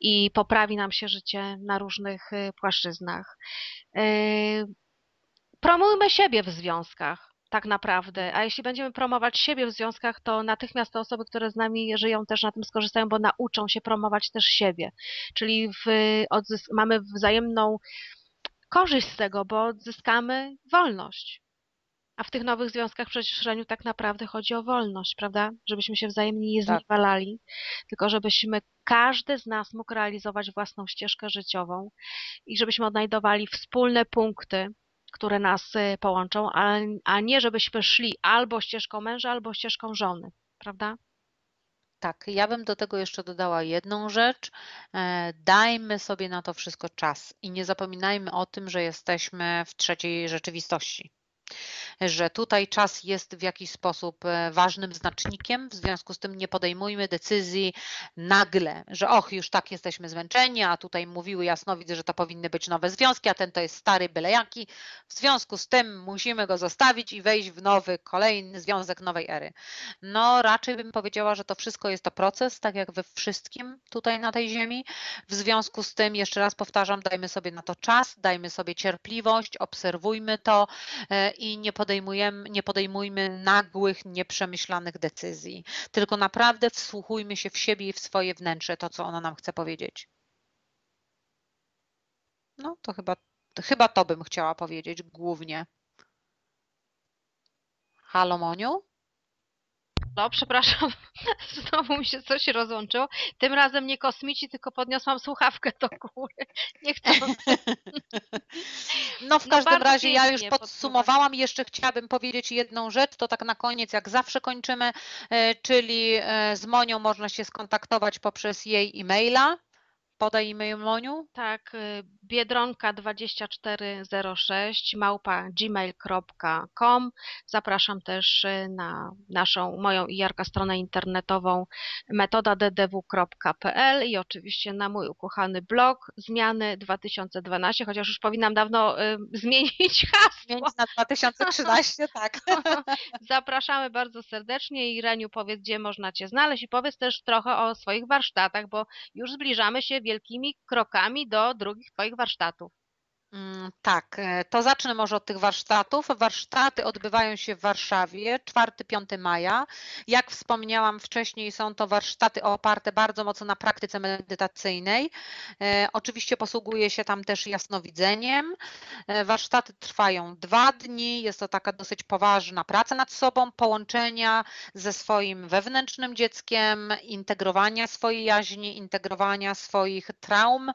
i poprawi nam się życie na różnych płaszczyznach. Promujmy siebie w związkach, tak naprawdę. A jeśli będziemy promować siebie w związkach, to natychmiast te osoby, które z nami żyją, też na tym skorzystają, bo nauczą się promować też siebie. Czyli w, mamy wzajemną korzyść z tego, bo odzyskamy wolność. A w tych nowych związkach przecież Reniu tak naprawdę chodzi o wolność, prawda? Żebyśmy się wzajemnie nie Tak. zniewalali, tylko żebyśmy każdy z nas mógł realizować własną ścieżkę życiową i żebyśmy odnajdowali wspólne punkty, które nas y, połączą, a, a nie żebyśmy szli albo ścieżką męża, albo ścieżką żony, prawda? Tak, ja bym do tego jeszcze dodała jedną rzecz. E, dajmy sobie na to wszystko czas i nie zapominajmy o tym, że jesteśmy w trzeciej rzeczywistości że tutaj czas jest w jakiś sposób e, ważnym znacznikiem, w związku z tym nie podejmujmy decyzji nagle, że och, już tak jesteśmy zmęczeni, a tutaj mówiły jasnowidz, że to powinny być nowe związki, a ten to jest stary byle jaki. W związku z tym musimy go zostawić i wejść w nowy, kolejny związek nowej ery. No raczej bym powiedziała, że to wszystko jest to proces, tak jak we wszystkim tutaj na tej ziemi. W związku z tym, jeszcze raz powtarzam, dajmy sobie na to czas, dajmy sobie cierpliwość, obserwujmy to e, i nie podejmujemy, nie podejmujmy nagłych, nieprzemyślanych decyzji, tylko naprawdę wsłuchujmy się w siebie i w swoje wnętrze, to co ona nam chce powiedzieć. No to chyba, chyba to bym chciała powiedzieć głównie. Halo Moniu? No, przepraszam, znowu mi się coś rozłączyło. Tym razem nie kosmici, tylko podniosłam słuchawkę do góry. Nie chcę. No w no każdym razie ja już podsumowałam. Jeszcze chciałabym powiedzieć jedną rzecz, to tak na koniec, jak zawsze kończymy, e, czyli e, z Monią można się skontaktować poprzez jej e-maila Podaj e-mail Moniu. Tak, y, biedronka2406 małpa gmail.com. Zapraszam też y, na naszą, moją i Jarka stronę internetową metodaddw.pl i oczywiście na mój ukochany blog Zmiany 2012, chociaż już powinnam dawno y, zmienić hasło. Zmienić na 2013, tak. Zapraszamy bardzo serdecznie i Reniu powiedz, gdzie można Cię znaleźć i powiedz też trochę o swoich warsztatach, bo już zbliżamy się wielkimi krokami do drugich Twoich warsztatów. Mm, tak, e, to zacznę może od tych warsztatów. Warsztaty odbywają się w Warszawie 4-5 maja. Jak wspomniałam wcześniej, są to warsztaty oparte bardzo mocno na praktyce medytacyjnej. E, oczywiście posługuje się tam też jasnowidzeniem. E, warsztaty trwają dwa dni. Jest to taka dosyć poważna praca nad sobą, połączenia ze swoim wewnętrznym dzieckiem, integrowania swojej jaźni, integrowania swoich traum,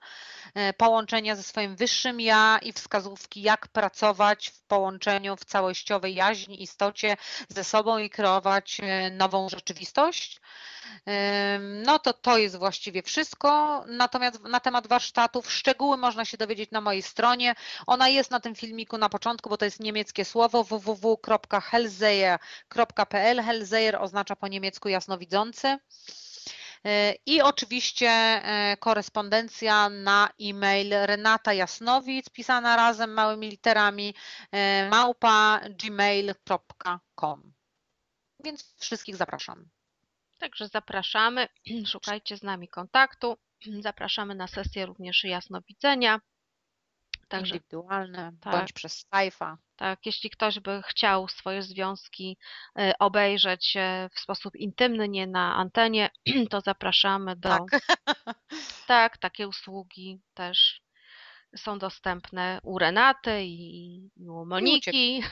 połączenia ze swoim wyższym ja i wskazówki, jak pracować w połączeniu, w całościowej jaźni, istocie ze sobą i kreować e, nową rzeczywistość. No to to jest właściwie wszystko. Natomiast na temat warsztatów szczegóły można się dowiedzieć na mojej stronie. Ona jest na tym filmiku na początku, bo to jest niemieckie słowo www.hellseyer.pl. Hellseyer oznacza po niemiecku jasnowidzący. I oczywiście korespondencja na e-mail Renata Jasnowic, pisana razem małymi literami, małpa gmail.com. Więc wszystkich zapraszam. Także zapraszamy, szukajcie z nami kontaktu, zapraszamy na sesję również jasnowidzenia. Także, Indywidualne, tak, bądź przez Skype'a. Tak, jeśli ktoś by chciał swoje związki y, obejrzeć e, w sposób intymny, nie na antenie, to zapraszamy do. Tak, tak takie usługi też są dostępne u Renaty i u Moniki.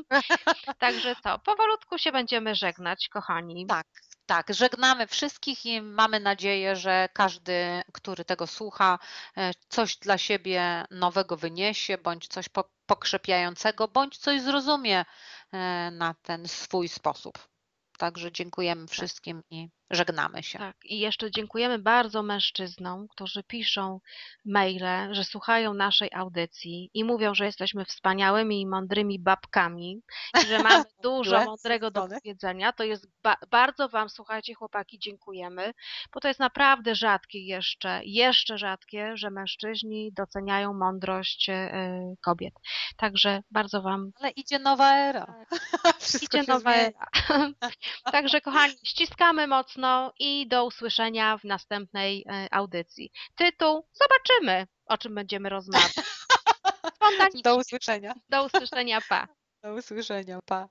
Także co, powolutku się będziemy żegnać, kochani. Tak, tak, żegnamy wszystkich i mamy nadzieję, że każdy, który tego słucha, e, coś dla siebie nowego wyniesie, bądź coś pokrzepiającego, bądź coś zrozumie e, na ten swój sposób. Także dziękujemy tak. wszystkim i żegnamy się. Tak, i jeszcze dziękujemy bardzo mężczyznom, którzy piszą maile, że słuchają naszej audycji i mówią, że jesteśmy wspaniałymi i mądrymi babkami i że mamy dużo mądrego do powiedzenia. To jest ba bardzo Wam, słuchajcie, chłopaki, dziękujemy, bo to jest naprawdę rzadkie jeszcze, jeszcze rzadkie, że mężczyźni doceniają mądrość y, kobiet. Także bardzo Wam. Ale idzie nowa era. idzie nowa era. Także, kochani, ściskamy mocno mocno i do usłyszenia w następnej e, audycji. Tytuł zobaczymy, o czym będziemy rozmawiać. Do usłyszenia. Do usłyszenia, pa. Do usłyszenia, pa.